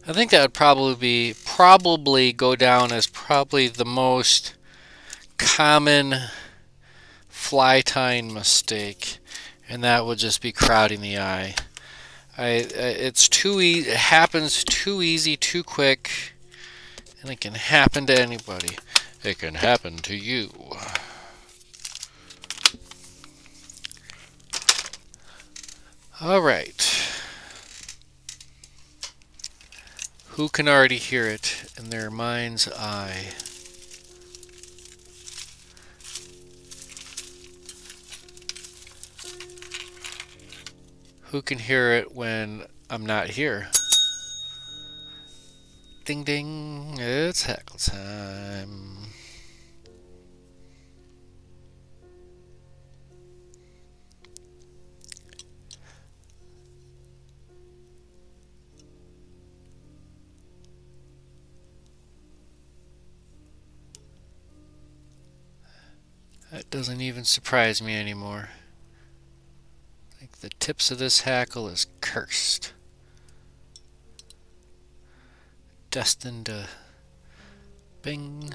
I think that would probably be probably go down as probably the most common fly tying mistake, and that would just be crowding the eye. I, it's too easy. It happens too easy, too quick, and it can happen to anybody. It can happen to you. All right. Who can already hear it in their mind's eye? Who can hear it when I'm not here? Ding ding, it's hackle time. That doesn't even surprise me anymore. Like the tips of this hackle is cursed. Destined to bing.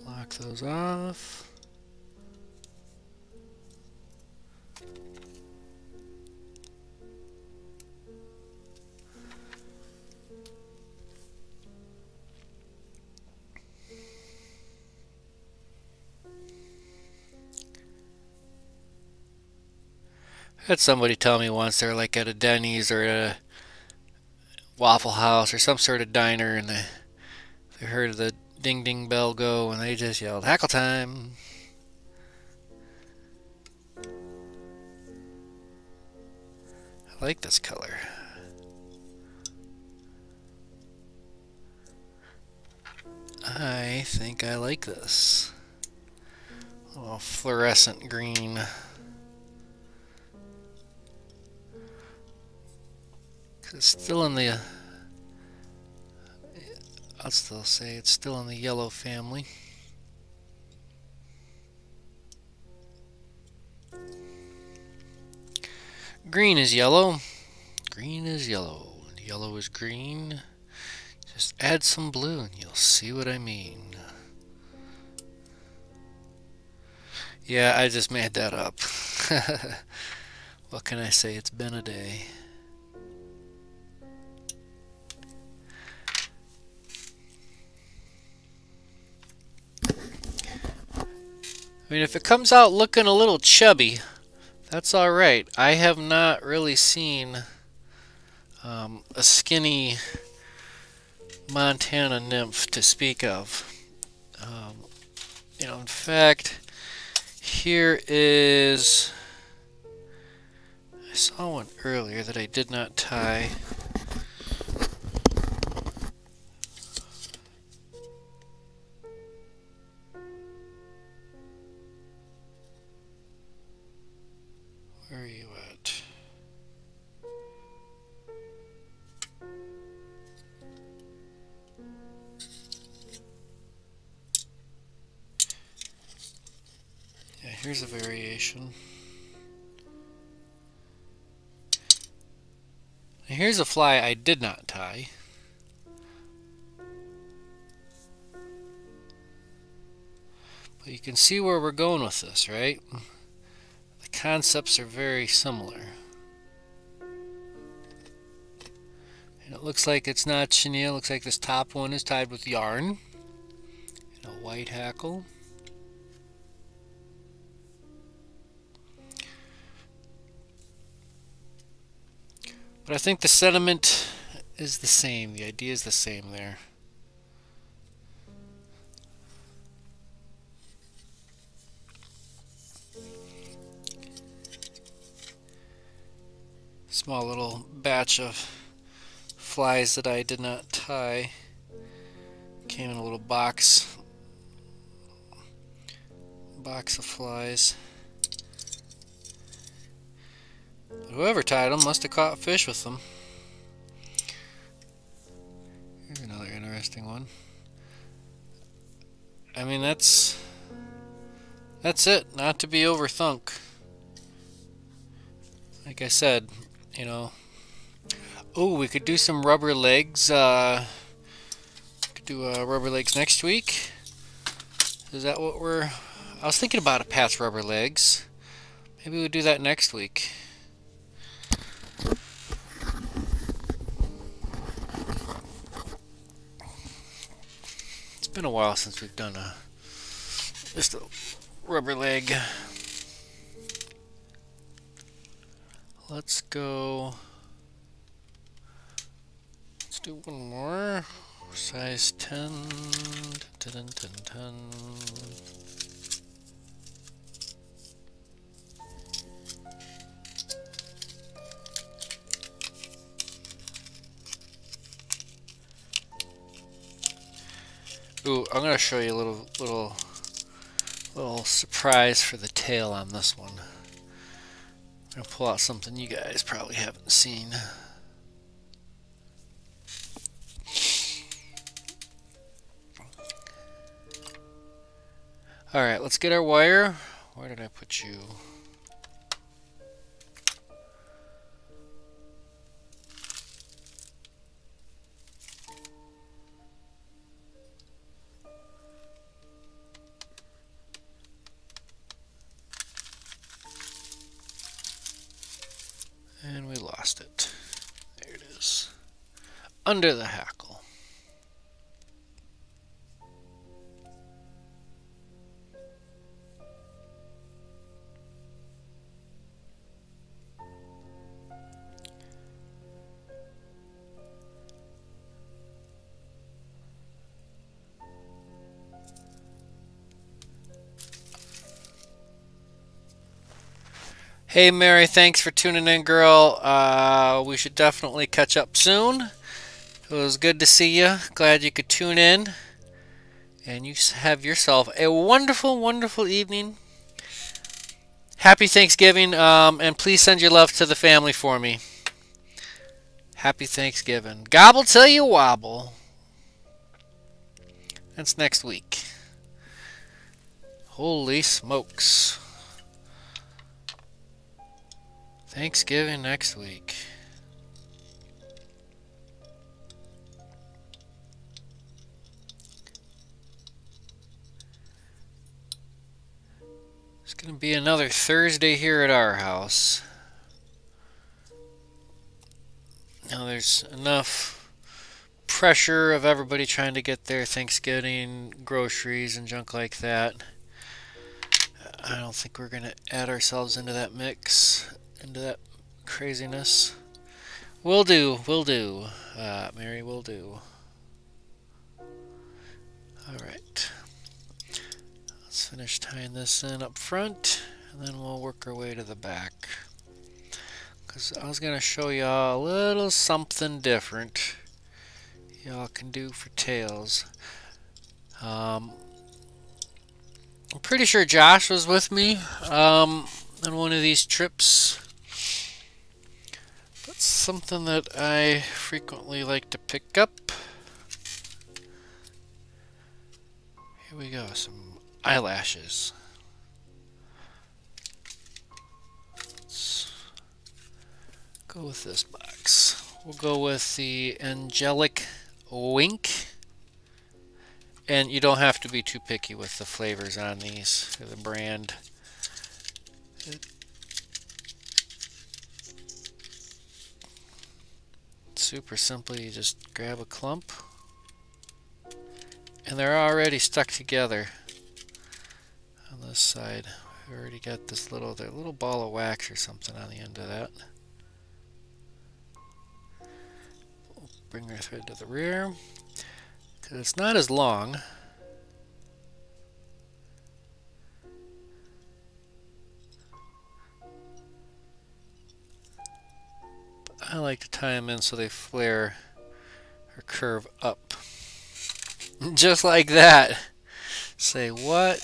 Lock those off. Had somebody tell me once they're like at a Denny's or a Waffle House or some sort of diner and they, they heard the ding ding bell go and they just yelled, Hackle time! I like this color. I think I like this. A little fluorescent green. It's still in the, I'll still say it's still in the yellow family. Green is yellow. Green is yellow. Yellow is green. Just add some blue and you'll see what I mean. Yeah, I just made that up. (laughs) what can I say? It's been a day. I mean, if it comes out looking a little chubby, that's alright. I have not really seen um, a skinny Montana nymph to speak of. Um, you know, in fact, here is... I saw one earlier that I did not tie. Here's a variation. Here's a fly I did not tie. But you can see where we're going with this, right? The The concepts are very similar. And it looks like it's not chenille. It Looks like this top one is tied with yarn. And a white hackle. But I think the sentiment is the same. The idea is the same there. Small little batch of flies that I did not tie. Came in a little box. Box of flies. Whoever tied them must have caught fish with them. Here's another interesting one. I mean, that's that's it. Not to be overthunk. Like I said, you know. Oh, we could do some rubber legs. Uh, could do uh, rubber legs next week. Is that what we're? I was thinking about a Pat's rubber legs. Maybe we'll do that next week. Been a while since we've done a just a rubber leg. Let's go. Let's do one more. Size 10. 10, 10, 10, Ooh, I'm gonna show you a little little little surprise for the tail on this one. I'm gonna pull out something you guys probably haven't seen. Alright, let's get our wire. Where did I put you? Under the hackle. Hey Mary, thanks for tuning in, girl. Uh, we should definitely catch up soon. It was good to see you. Glad you could tune in. And you have yourself a wonderful, wonderful evening. Happy Thanksgiving. Um, and please send your love to the family for me. Happy Thanksgiving. Gobble till you wobble. That's next week. Holy smokes. Thanksgiving next week. Going to be another Thursday here at our house. Now there's enough pressure of everybody trying to get their Thanksgiving groceries and junk like that. I don't think we're going to add ourselves into that mix, into that craziness. Will do, will do. Uh, Mary will do. Alright. Let's finish tying this in up front and then we'll work our way to the back. Because I was going to show y'all a little something different y'all can do for tails. Um, I'm pretty sure Josh was with me um, on one of these trips. But something that I frequently like to pick up. Here we go, some eyelashes. Let's go with this box. We'll go with the Angelic Wink. And you don't have to be too picky with the flavors on these, the brand. Super simply, you just grab a clump. And they're already stuck together on this side. We already got this little, their little ball of wax or something on the end of that. We'll bring our thread to the rear because it's not as long. I like to tie them in so they flare or curve up. (laughs) Just like that. Say what?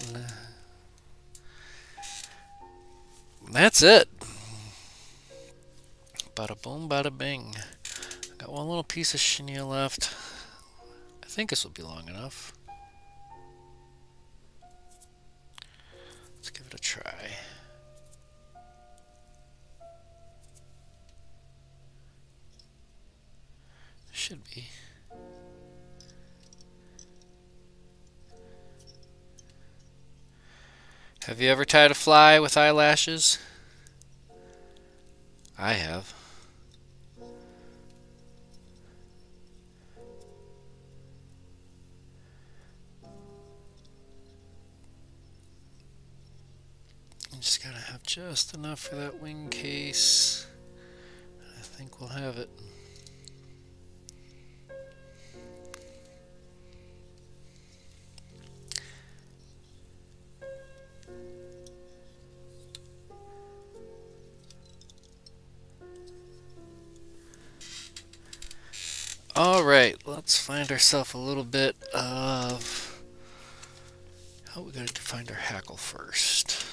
That's it. Bada boom, bada bing. Got one little piece of chenille left. I think this will be long enough. You ever tied a fly with eyelashes? I have. You just gotta have just enough for that wing case. I think we'll have it. Let's find ourselves a little bit of... How are we going to find our hackle first.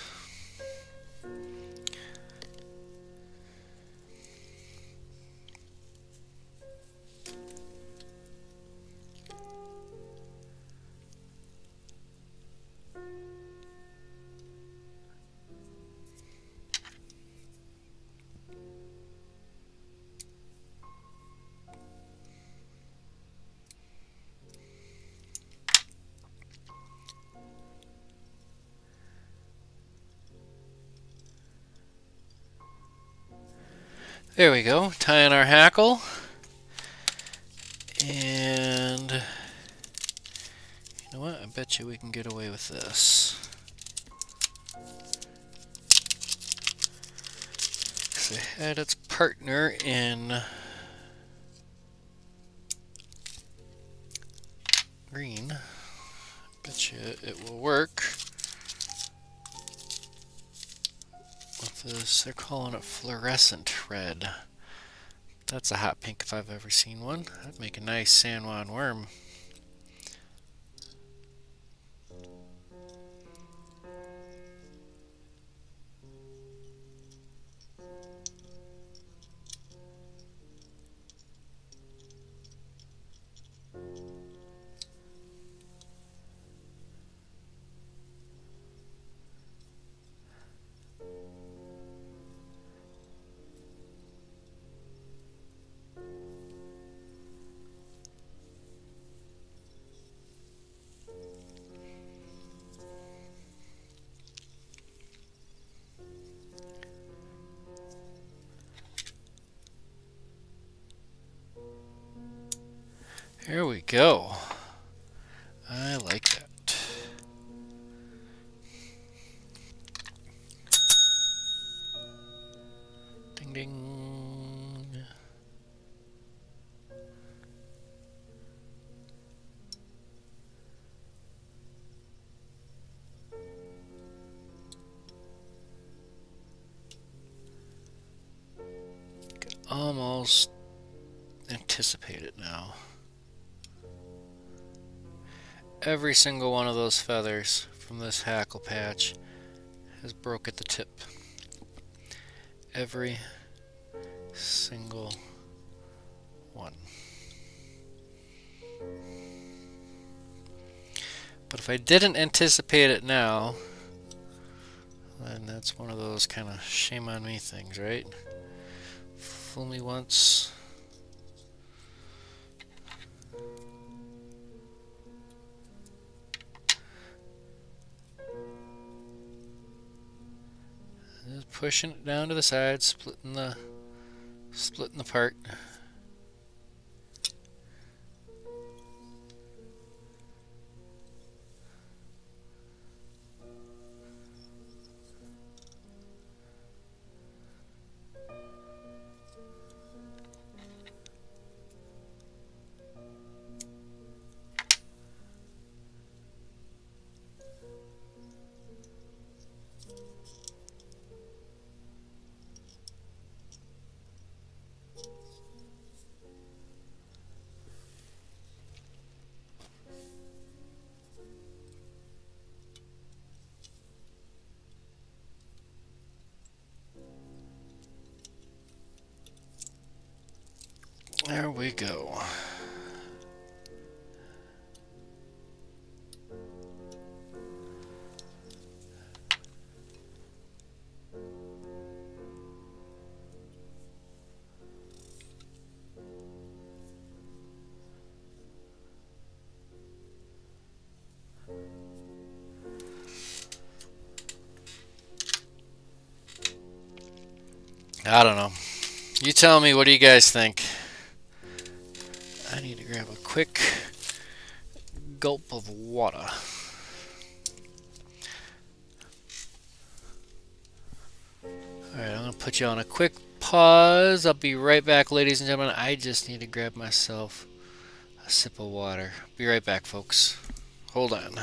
There we go, tie tying our hackle. And you know what? I bet you we can get away with this. Because it had its partner in green. Bet you it will work. This. They're calling it fluorescent red. That's a hot pink if I've ever seen one. That'd make a nice San Juan worm. Go. I like that. Ding ding. almost anticipate it now every single one of those feathers from this hackle patch has broke at the tip. Every single one. But if I didn't anticipate it now, then that's one of those kind of shame on me things, right? Fool me once, pushing it down to the side, splitting the splitting the part. I don't know. You tell me, what do you guys think? I need to grab a quick gulp of water. Alright, I'm going to put you on a quick pause. I'll be right back, ladies and gentlemen. I just need to grab myself a sip of water. Be right back, folks. Hold on.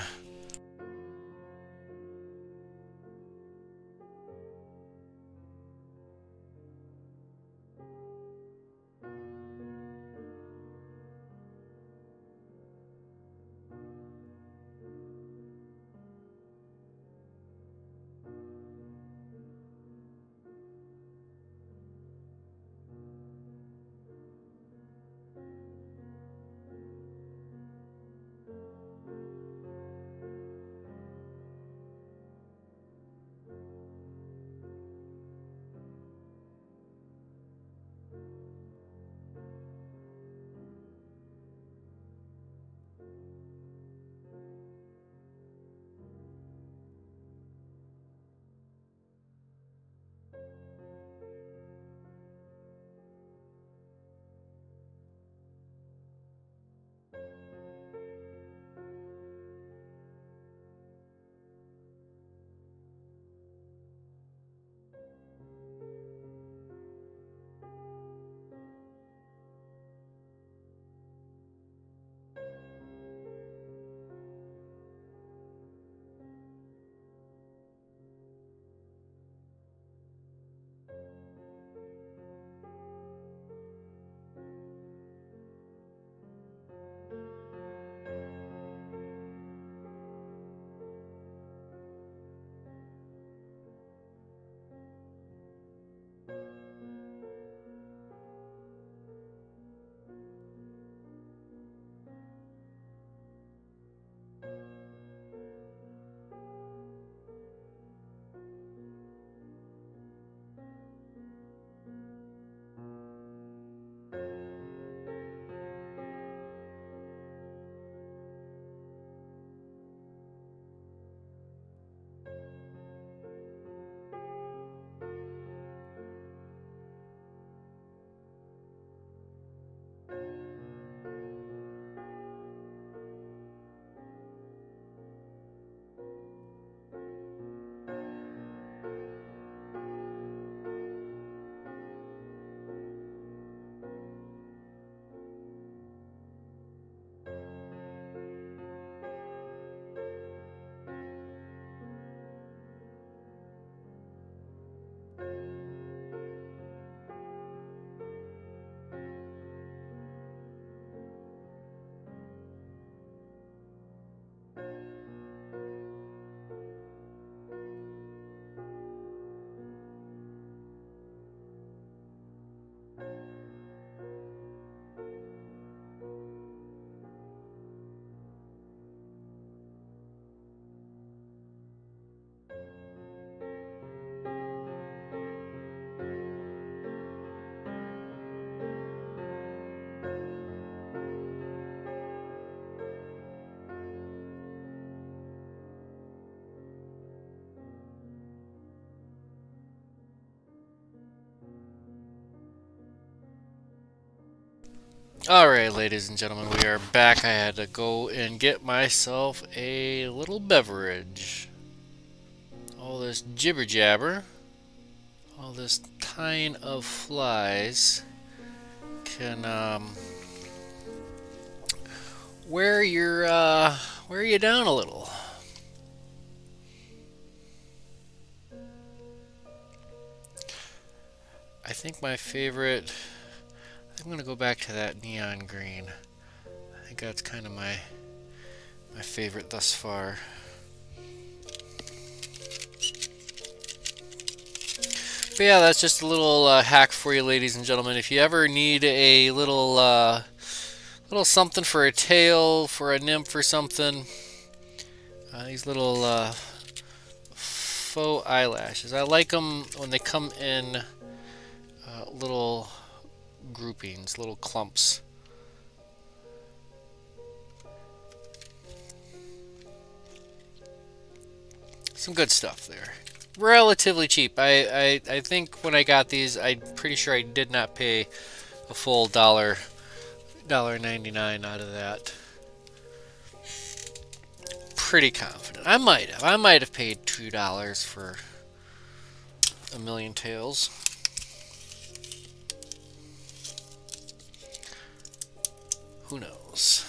Alright, ladies and gentlemen, we are back. I had to go and get myself a little beverage. All this jibber jabber, all this tying of flies can um, wear your uh, wear you down a little. I think my favorite I'm going to go back to that neon green. I think that's kind of my my favorite thus far. But yeah, that's just a little uh, hack for you, ladies and gentlemen. If you ever need a little, uh, little something for a tail, for a nymph or something, uh, these little uh, faux eyelashes. I like them when they come in uh, little groupings, little clumps. Some good stuff there relatively cheap. I, I, I think when I got these, I'm pretty sure I did not pay a full dollar, dollar ninety nine out of that. Pretty confident. I might have. I might have paid two dollars for a million tails. Who knows?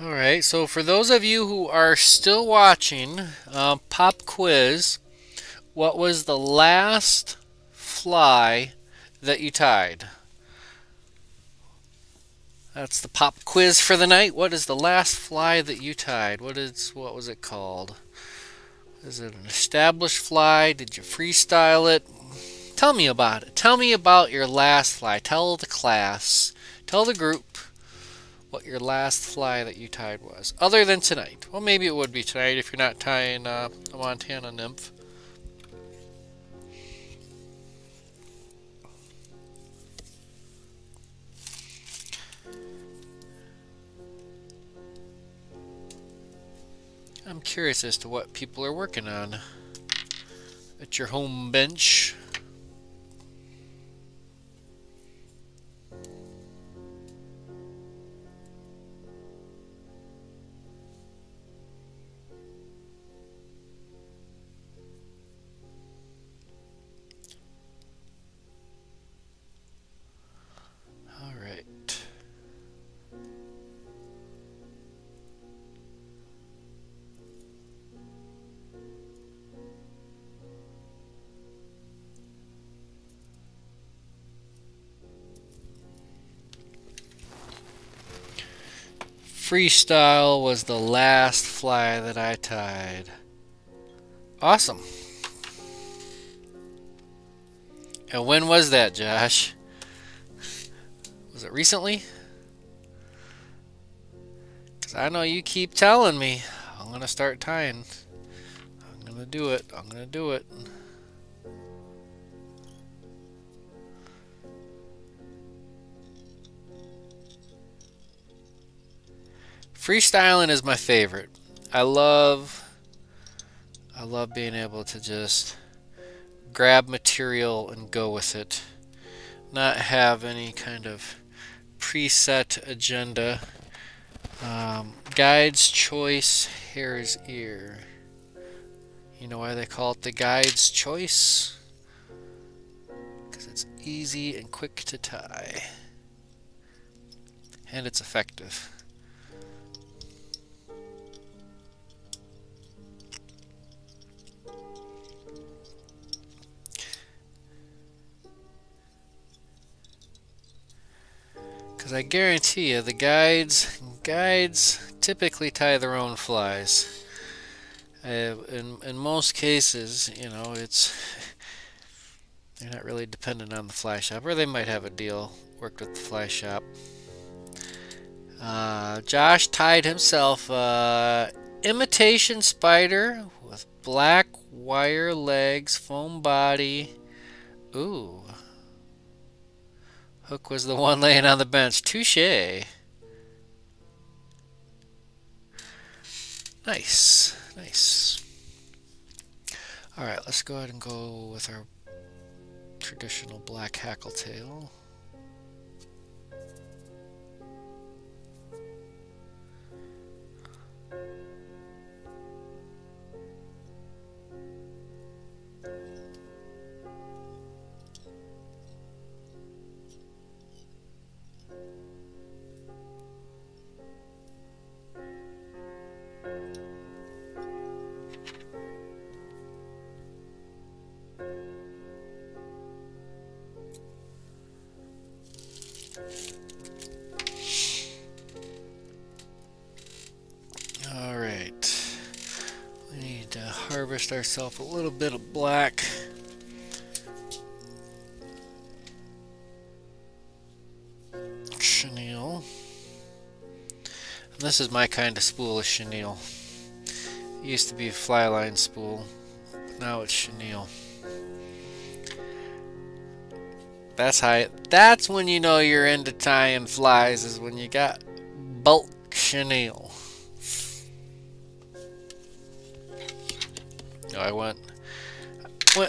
Alright, so for those of you who are still watching, uh, pop quiz, what was the last fly that you tied? That's the pop quiz for the night. What is the last fly that you tied? What is what was it called? Is it an established fly? Did you freestyle it? Tell me about it. Tell me about your last fly. Tell the class. Tell the group what your last fly that you tied was. Other than tonight. Well, maybe it would be tonight if you're not tying uh, a Montana nymph. I'm curious as to what people are working on at your home bench. Freestyle was the last fly that I tied. Awesome. And when was that, Josh? Was it recently? Because I know you keep telling me. I'm going to start tying. I'm going to do it. I'm going to do it. Freestyling is my favorite. I love I love being able to just grab material and go with it. Not have any kind of preset agenda. Um, guide's choice, hare's ear. You know why they call it the guide's choice? Because it's easy and quick to tie. And it's effective. Because I guarantee you, the guides guides typically tie their own flies. Uh, in in most cases, you know, it's (laughs) they're not really dependent on the fly shop, or they might have a deal worked with the fly shop. Uh, Josh tied himself uh, imitation spider with black wire legs, foam body. Ooh. Hook was the one laying on the bench. Touche. Nice. Nice. Alright, let's go ahead and go with our traditional black hackle tail. Ourselves a little bit of black. Chenille. And this is my kind of spool of chenille. It used to be a flyline spool, but now it's chenille. That's how. That's when you know you're into tying flies. Is when you got bulk chenille.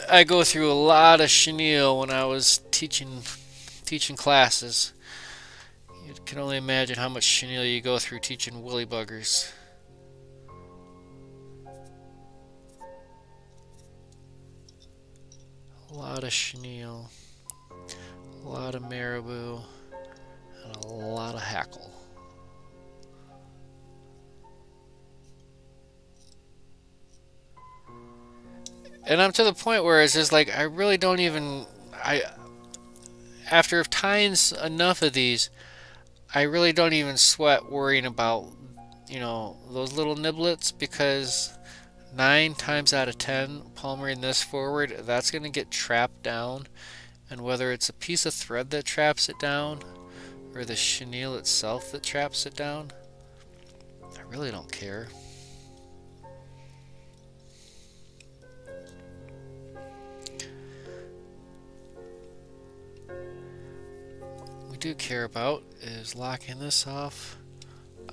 I go through a lot of chenille when I was teaching teaching classes. You can only imagine how much chenille you go through teaching woolly buggers. A lot of chenille, a lot of marabou, and a lot of hackle. And I'm to the point where it's just like I really don't even I after tying enough of these I really don't even sweat worrying about you know those little niblets because nine times out of ten palmering this forward that's gonna get trapped down. And whether it's a piece of thread that traps it down or the chenille itself that traps it down I really don't care do care about is locking this off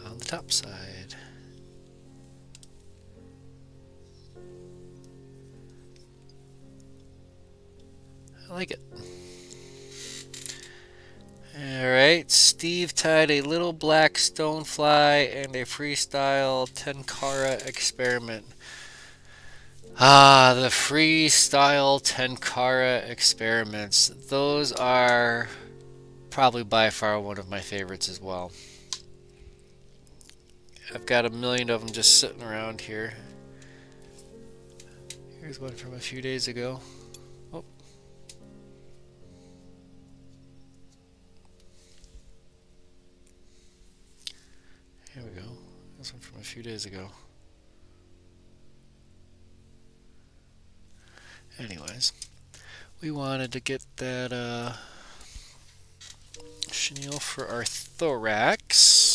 on the top side. I like it. Alright, Steve tied a little black stonefly and a freestyle tenkara experiment. Ah, the freestyle tenkara experiments. Those are probably by far one of my favorites as well. I've got a million of them just sitting around here. Here's one from a few days ago. Oh. Here we go. This one from a few days ago. Anyways, we wanted to get that uh, chenille for our thorax.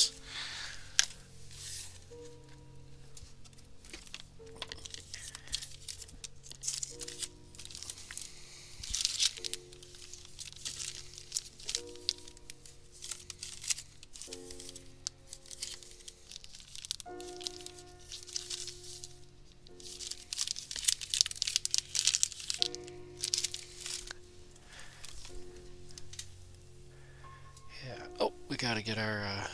Gotta get our, uh,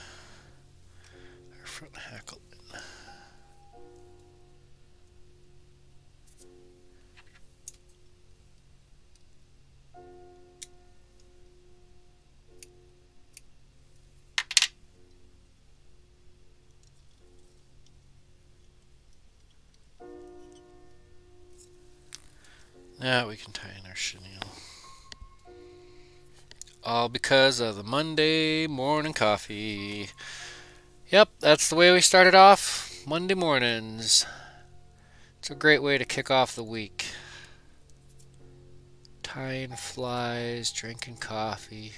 our front hackle in. Now we can tie in our chenille. All because of the Monday morning coffee. Yep, that's the way we started off. Monday mornings. It's a great way to kick off the week. Tying flies, drinking coffee.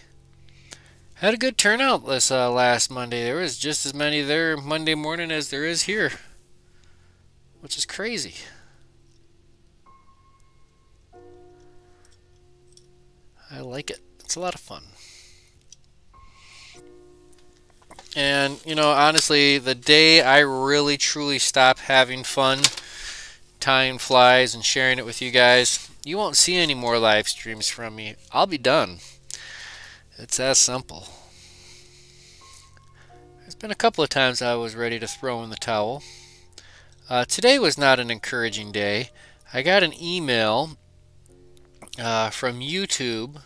Had a good turnout this uh, last Monday. There was just as many there Monday morning as there is here. Which is crazy. I like it. It's a lot of fun. And, you know, honestly, the day I really truly stop having fun tying flies and sharing it with you guys, you won't see any more live streams from me. I'll be done. It's that simple. There's been a couple of times I was ready to throw in the towel. Uh, today was not an encouraging day. I got an email uh, from YouTube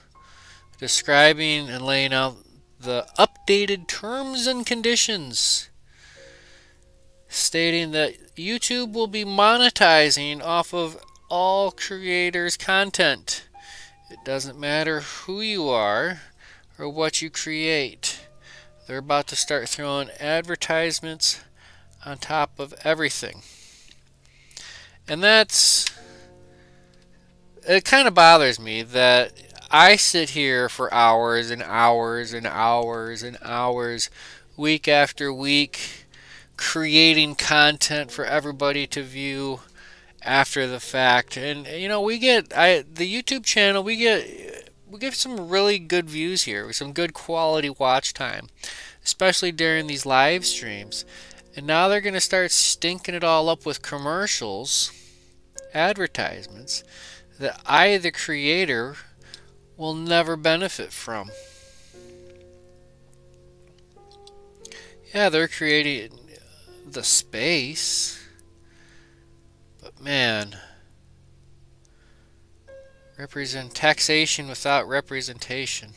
describing and laying out the updated terms and conditions stating that YouTube will be monetizing off of all creators' content. It doesn't matter who you are or what you create. They're about to start throwing advertisements on top of everything. And that's it kind of bothers me that I sit here for hours and hours and hours and hours week after week creating content for everybody to view after the fact. And you know we get I the YouTube channel we get we get some really good views here some good quality watch time especially during these live streams. And now they're going to start stinking it all up with commercials advertisements that I the creator will never benefit from yeah they're creating the space But man. Represent taxation without representation.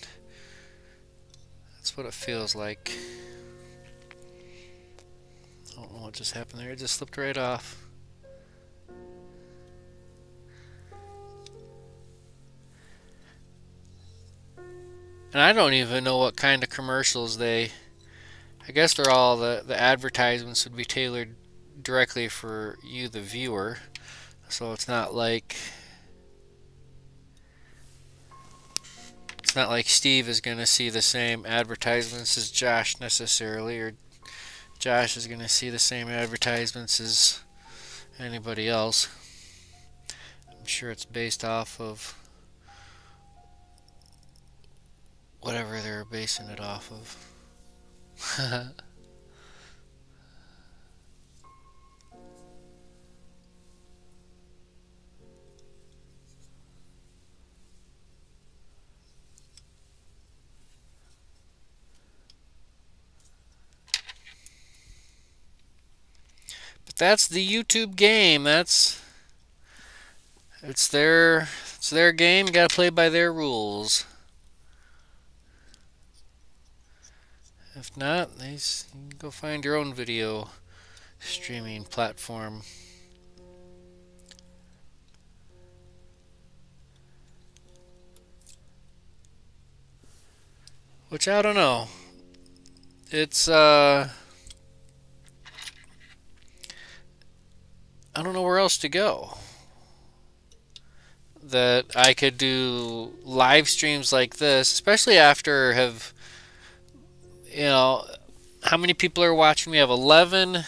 That's what it feels like. I don't know what just happened there. It just slipped right off. And I don't even know what kind of commercials they... I guess they're all the, the advertisements would be tailored directly for you, the viewer. So it's not like it's not like Steve is going to see the same advertisements as Josh necessarily, or Josh is going to see the same advertisements as anybody else. I'm sure it's based off of whatever they're basing it off of. (laughs) But that's the YouTube game. That's it's their it's their game. Got to play by their rules. If not, they go find your own video streaming platform. Which I don't know. It's uh I don't know where else to go. That I could do live streams like this, especially after have, you know, how many people are watching? We have 11,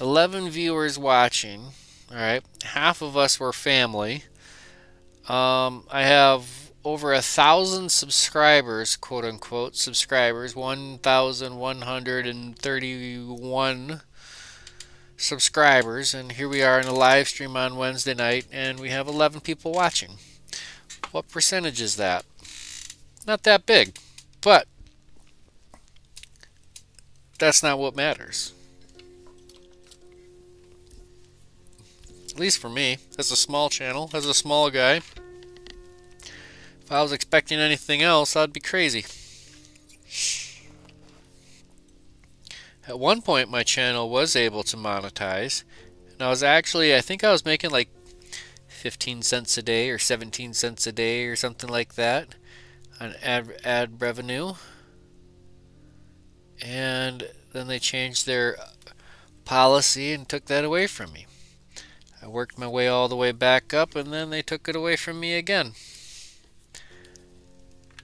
11 viewers watching. All right, half of us were family. Um, I have over a thousand subscribers, quote unquote, subscribers, 1,131 subscribers and here we are in a live stream on Wednesday night and we have 11 people watching. What percentage is that? Not that big, but that's not what matters. At least for me, as a small channel, as a small guy. If I was expecting anything else, I'd be crazy. At one point, my channel was able to monetize. And I was actually, I think I was making like 15 cents a day or 17 cents a day or something like that on ad, ad revenue. And then they changed their policy and took that away from me. I worked my way all the way back up and then they took it away from me again.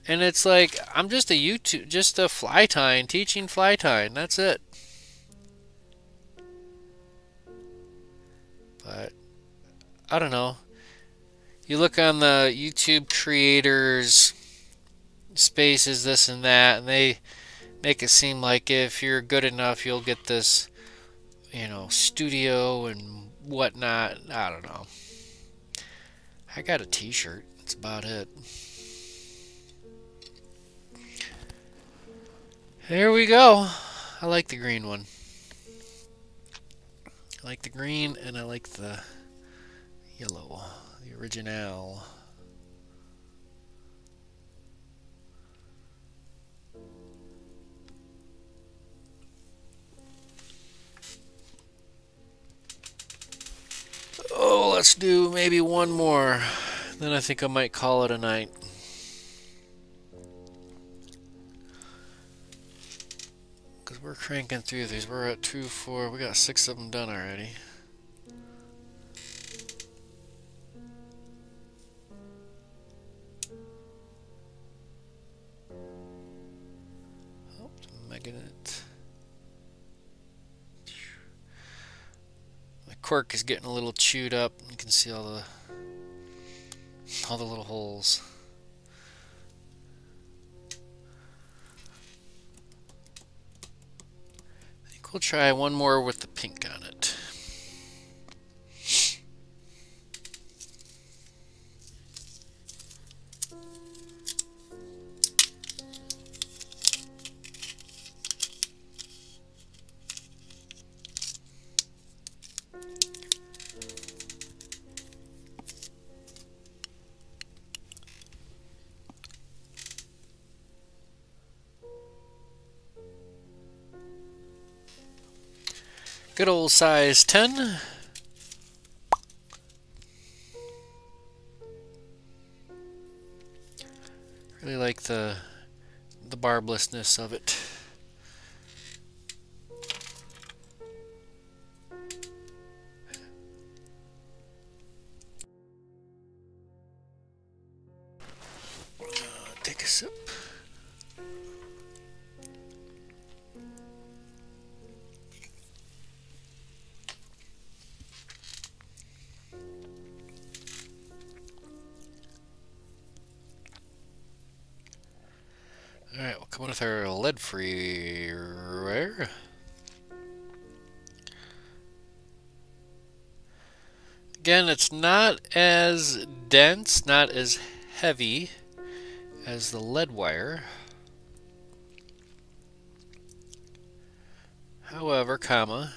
And it's like, I'm just a YouTube, just a fly tying, teaching fly tying. That's it. But I don't know. You look on the YouTube creators spaces, this and that, and they make it seem like if you're good enough, you'll get this, you know, studio and whatnot. I don't know. I got a t-shirt. That's about it. There we go. I like the green one. I like the green and I like the yellow, the original. Oh, let's do maybe one more. Then I think I might call it a night. Because we're cranking through these. We're at 2, 4. We got six of them done already. Cork is getting a little chewed up. You can see all the all the little holes. I think we'll try one more with the pink on it. Good old size 10. Really like the the barblessness of it. Again, it's not as dense, not as heavy as the lead wire. However, comma,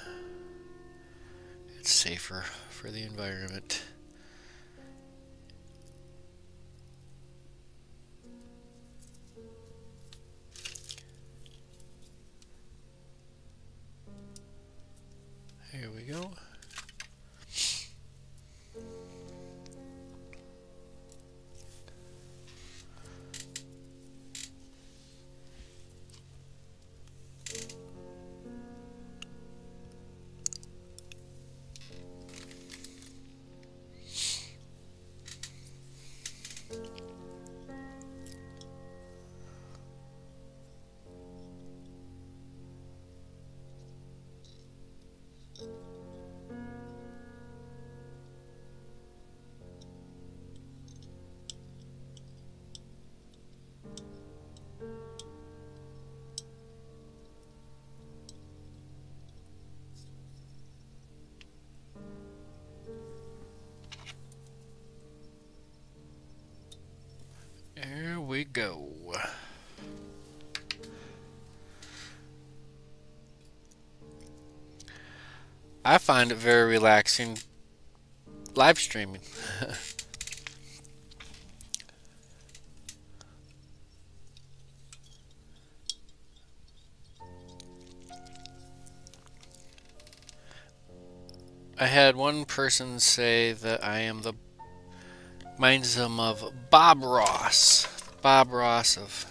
it's safer for the environment. Go. I find it very relaxing live streaming. (laughs) I had one person say that I am the reminds them of Bob Ross. Bob Ross of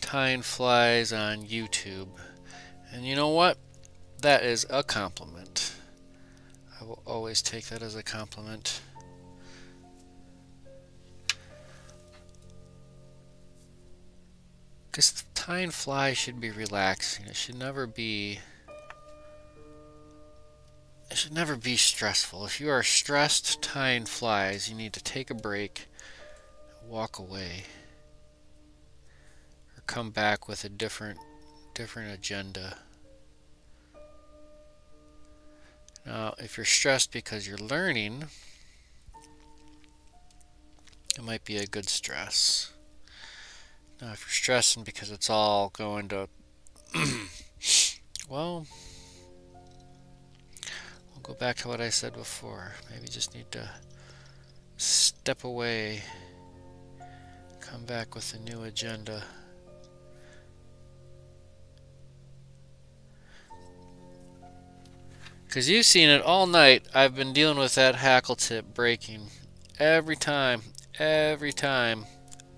Time Flies on YouTube. And you know what? That is a compliment. I will always take that as a compliment. Because time flies should be relaxing. It should never be it should never be stressful. If you are stressed, time flies. You need to take a break, walk away, come back with a different, different agenda. Now, if you're stressed because you're learning, it might be a good stress. Now, if you're stressing because it's all going to, (clears throat) well, I'll go back to what I said before. Maybe just need to step away, come back with a new agenda. Because you've seen it all night. I've been dealing with that hackle tip breaking every time, every time.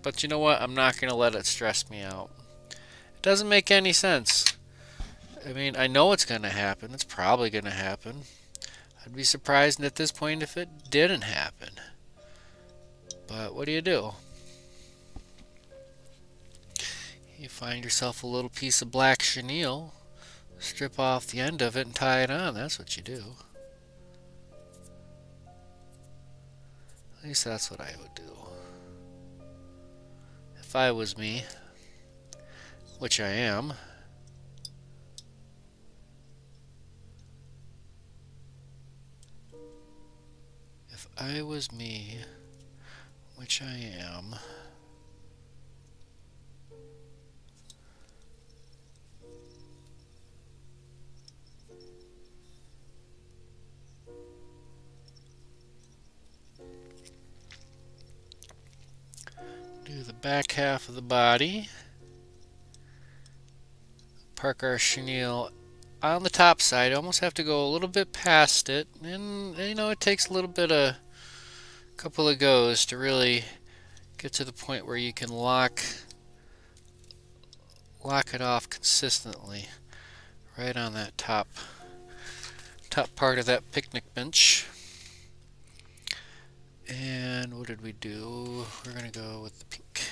But you know what? I'm not going to let it stress me out. It doesn't make any sense. I mean, I know it's going to happen. It's probably going to happen. I'd be surprised at this point if it didn't happen. But what do you do? you find yourself a little piece of black chenille, strip off the end of it and tie it on. That's what you do. At least that's what I would do. If I was me, which I am, if I was me, which I am, the back half of the body. Park our chenille on the top side. Almost have to go a little bit past it. And, you know, it takes a little bit of, a couple of goes to really get to the point where you can lock, lock it off consistently right on that top, top part of that picnic bench. And what did we do? We're going to go with the pink.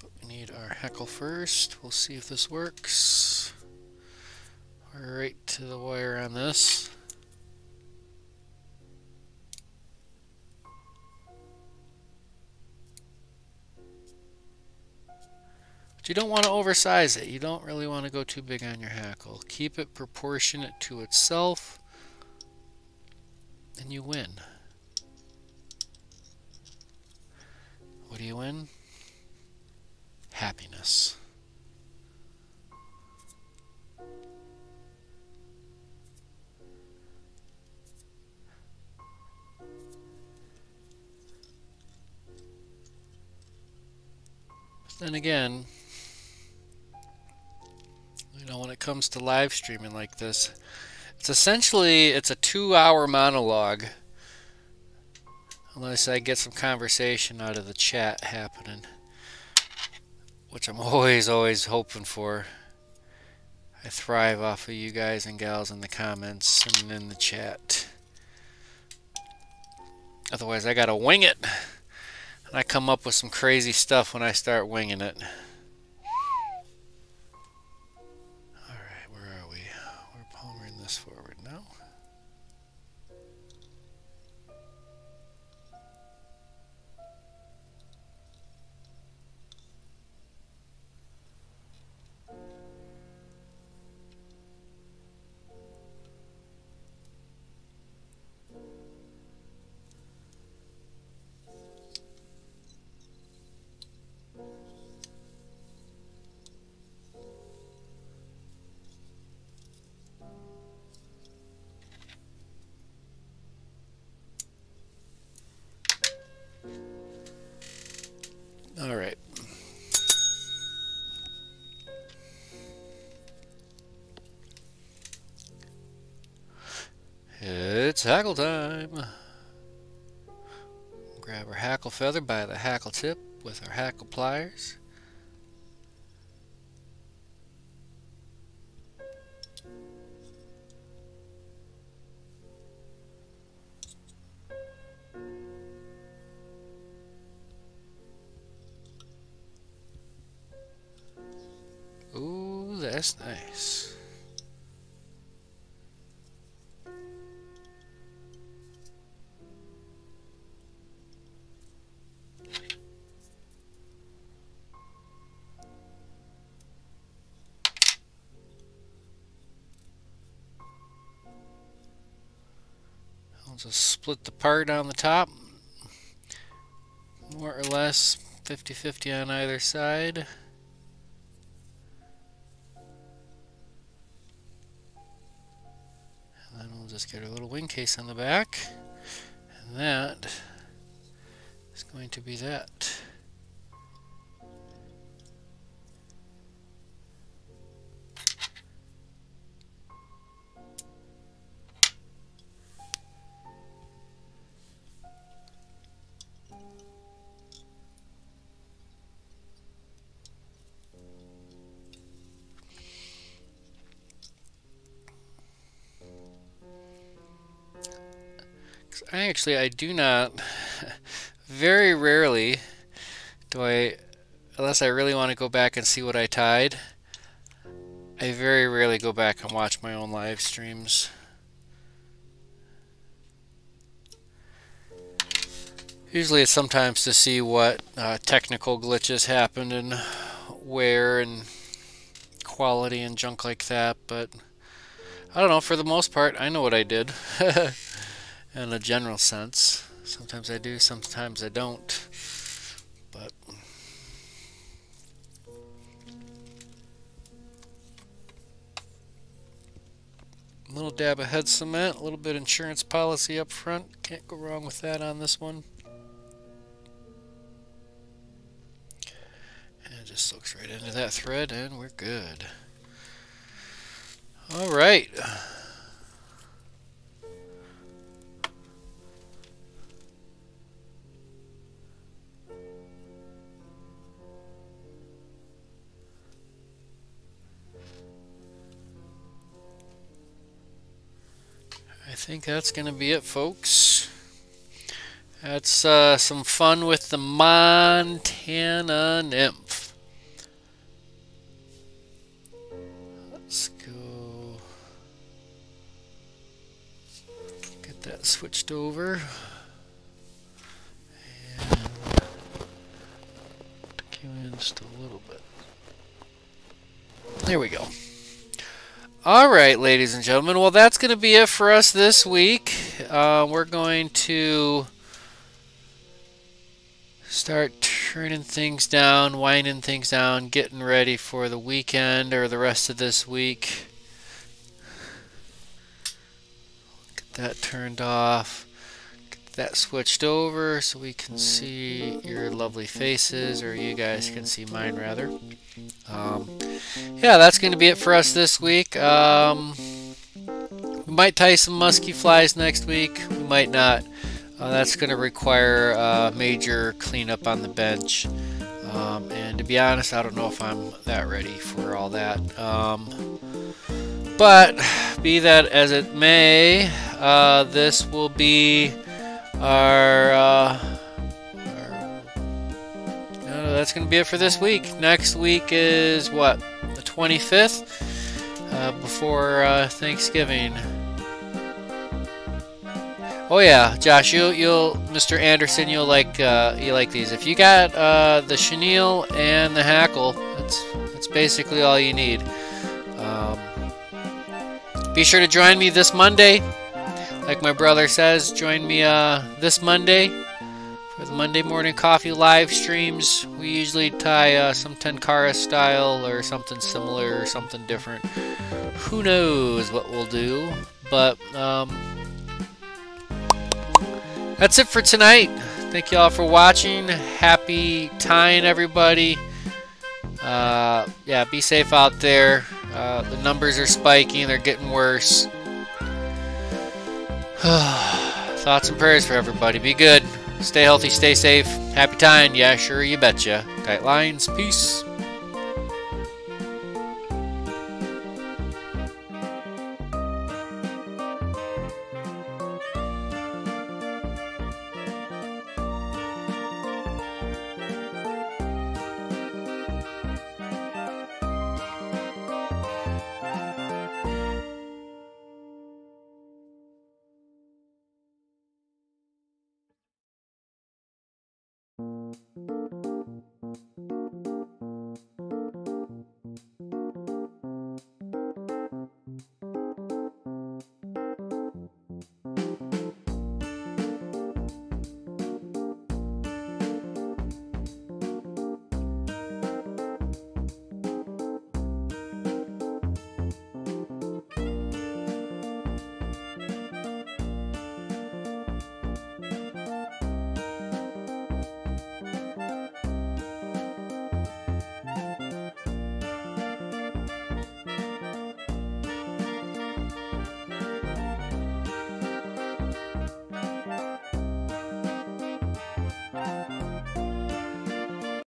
But we need our hackle first. We'll see if this works. We're right to the wire on this. But you don't want to oversize it. You don't really want to go too big on your hackle. Keep it proportionate to itself and you win. What do you win? Happiness. Then again, you know, when it comes to live streaming like this, it's essentially, it's a two-hour monologue Unless I get some conversation out of the chat happening. Which I'm (laughs) always, always hoping for. I thrive off of you guys and gals in the comments and in the chat. Otherwise, I gotta wing it. And I come up with some crazy stuff when I start winging it. Hackle time. Grab our hackle feather by the hackle tip with our hackle pliers. Ooh, that's nice. Split the part on the top. More or less 50-50 on either side. And then we'll just get a little wing case on the back. And that is going to be that. Actually, I do not. (laughs) Very rarely do I unless I really want to go back and see what I tied, I very rarely go back and watch my own live streams. Usually it's sometimes to see what uh, technical glitches happened and where and quality and junk like that, but I don't know, for the most part, I know what I did (laughs) in a general sense. Sometimes I do, sometimes I don't, but... A little dab of head cement, a little bit insurance policy up front. Can't go wrong with that on this one. And it just looks right into that thread and we're good. All right. Think that's going to be it, folks. That's uh, some fun with the Montana Nymph. Let's go get that switched over. And came in just a little bit. There we go. All right, ladies and gentlemen. Well, that's going to be it for us this week. Uh, we're going to start turning things down, winding things down, getting ready for the weekend or the rest of this week. Get that turned off. That switched over so we can see your lovely faces, or you guys can see mine rather. Um, yeah, that's going to be it for us this week. Um, we might tie some musky flies next week. We might not. Uh, that's going to require a major cleanup on the bench. Um, and to be honest, I don't know if I'm that ready for all that. Um, but be that as it may, uh, this will be our, uh, our that's going to be it for this week. Next week is what? The 25th? Uh, before uh, Thanksgiving. Oh yeah, Josh, you you'll Mr. Anderson, you'll like uh, you like these. If you got uh, the chenille and the hackle, that's that's basically all you need. Um, be sure to join me this Monday. Like my brother says, join me uh, this Monday for the Monday morning coffee live streams. We usually tie uh, some Tenkara style or something similar or something different. Who knows what we'll do, but um, that's it for tonight. Thank you all for watching. Happy tying, everybody. Uh, yeah, be safe out there. Uh, the numbers are spiking, they're getting worse. (sighs) Thoughts and prayers for everybody. Be good. Stay healthy, stay safe. Happy time. Yeah, sure, you betcha. Tight lines. Peace.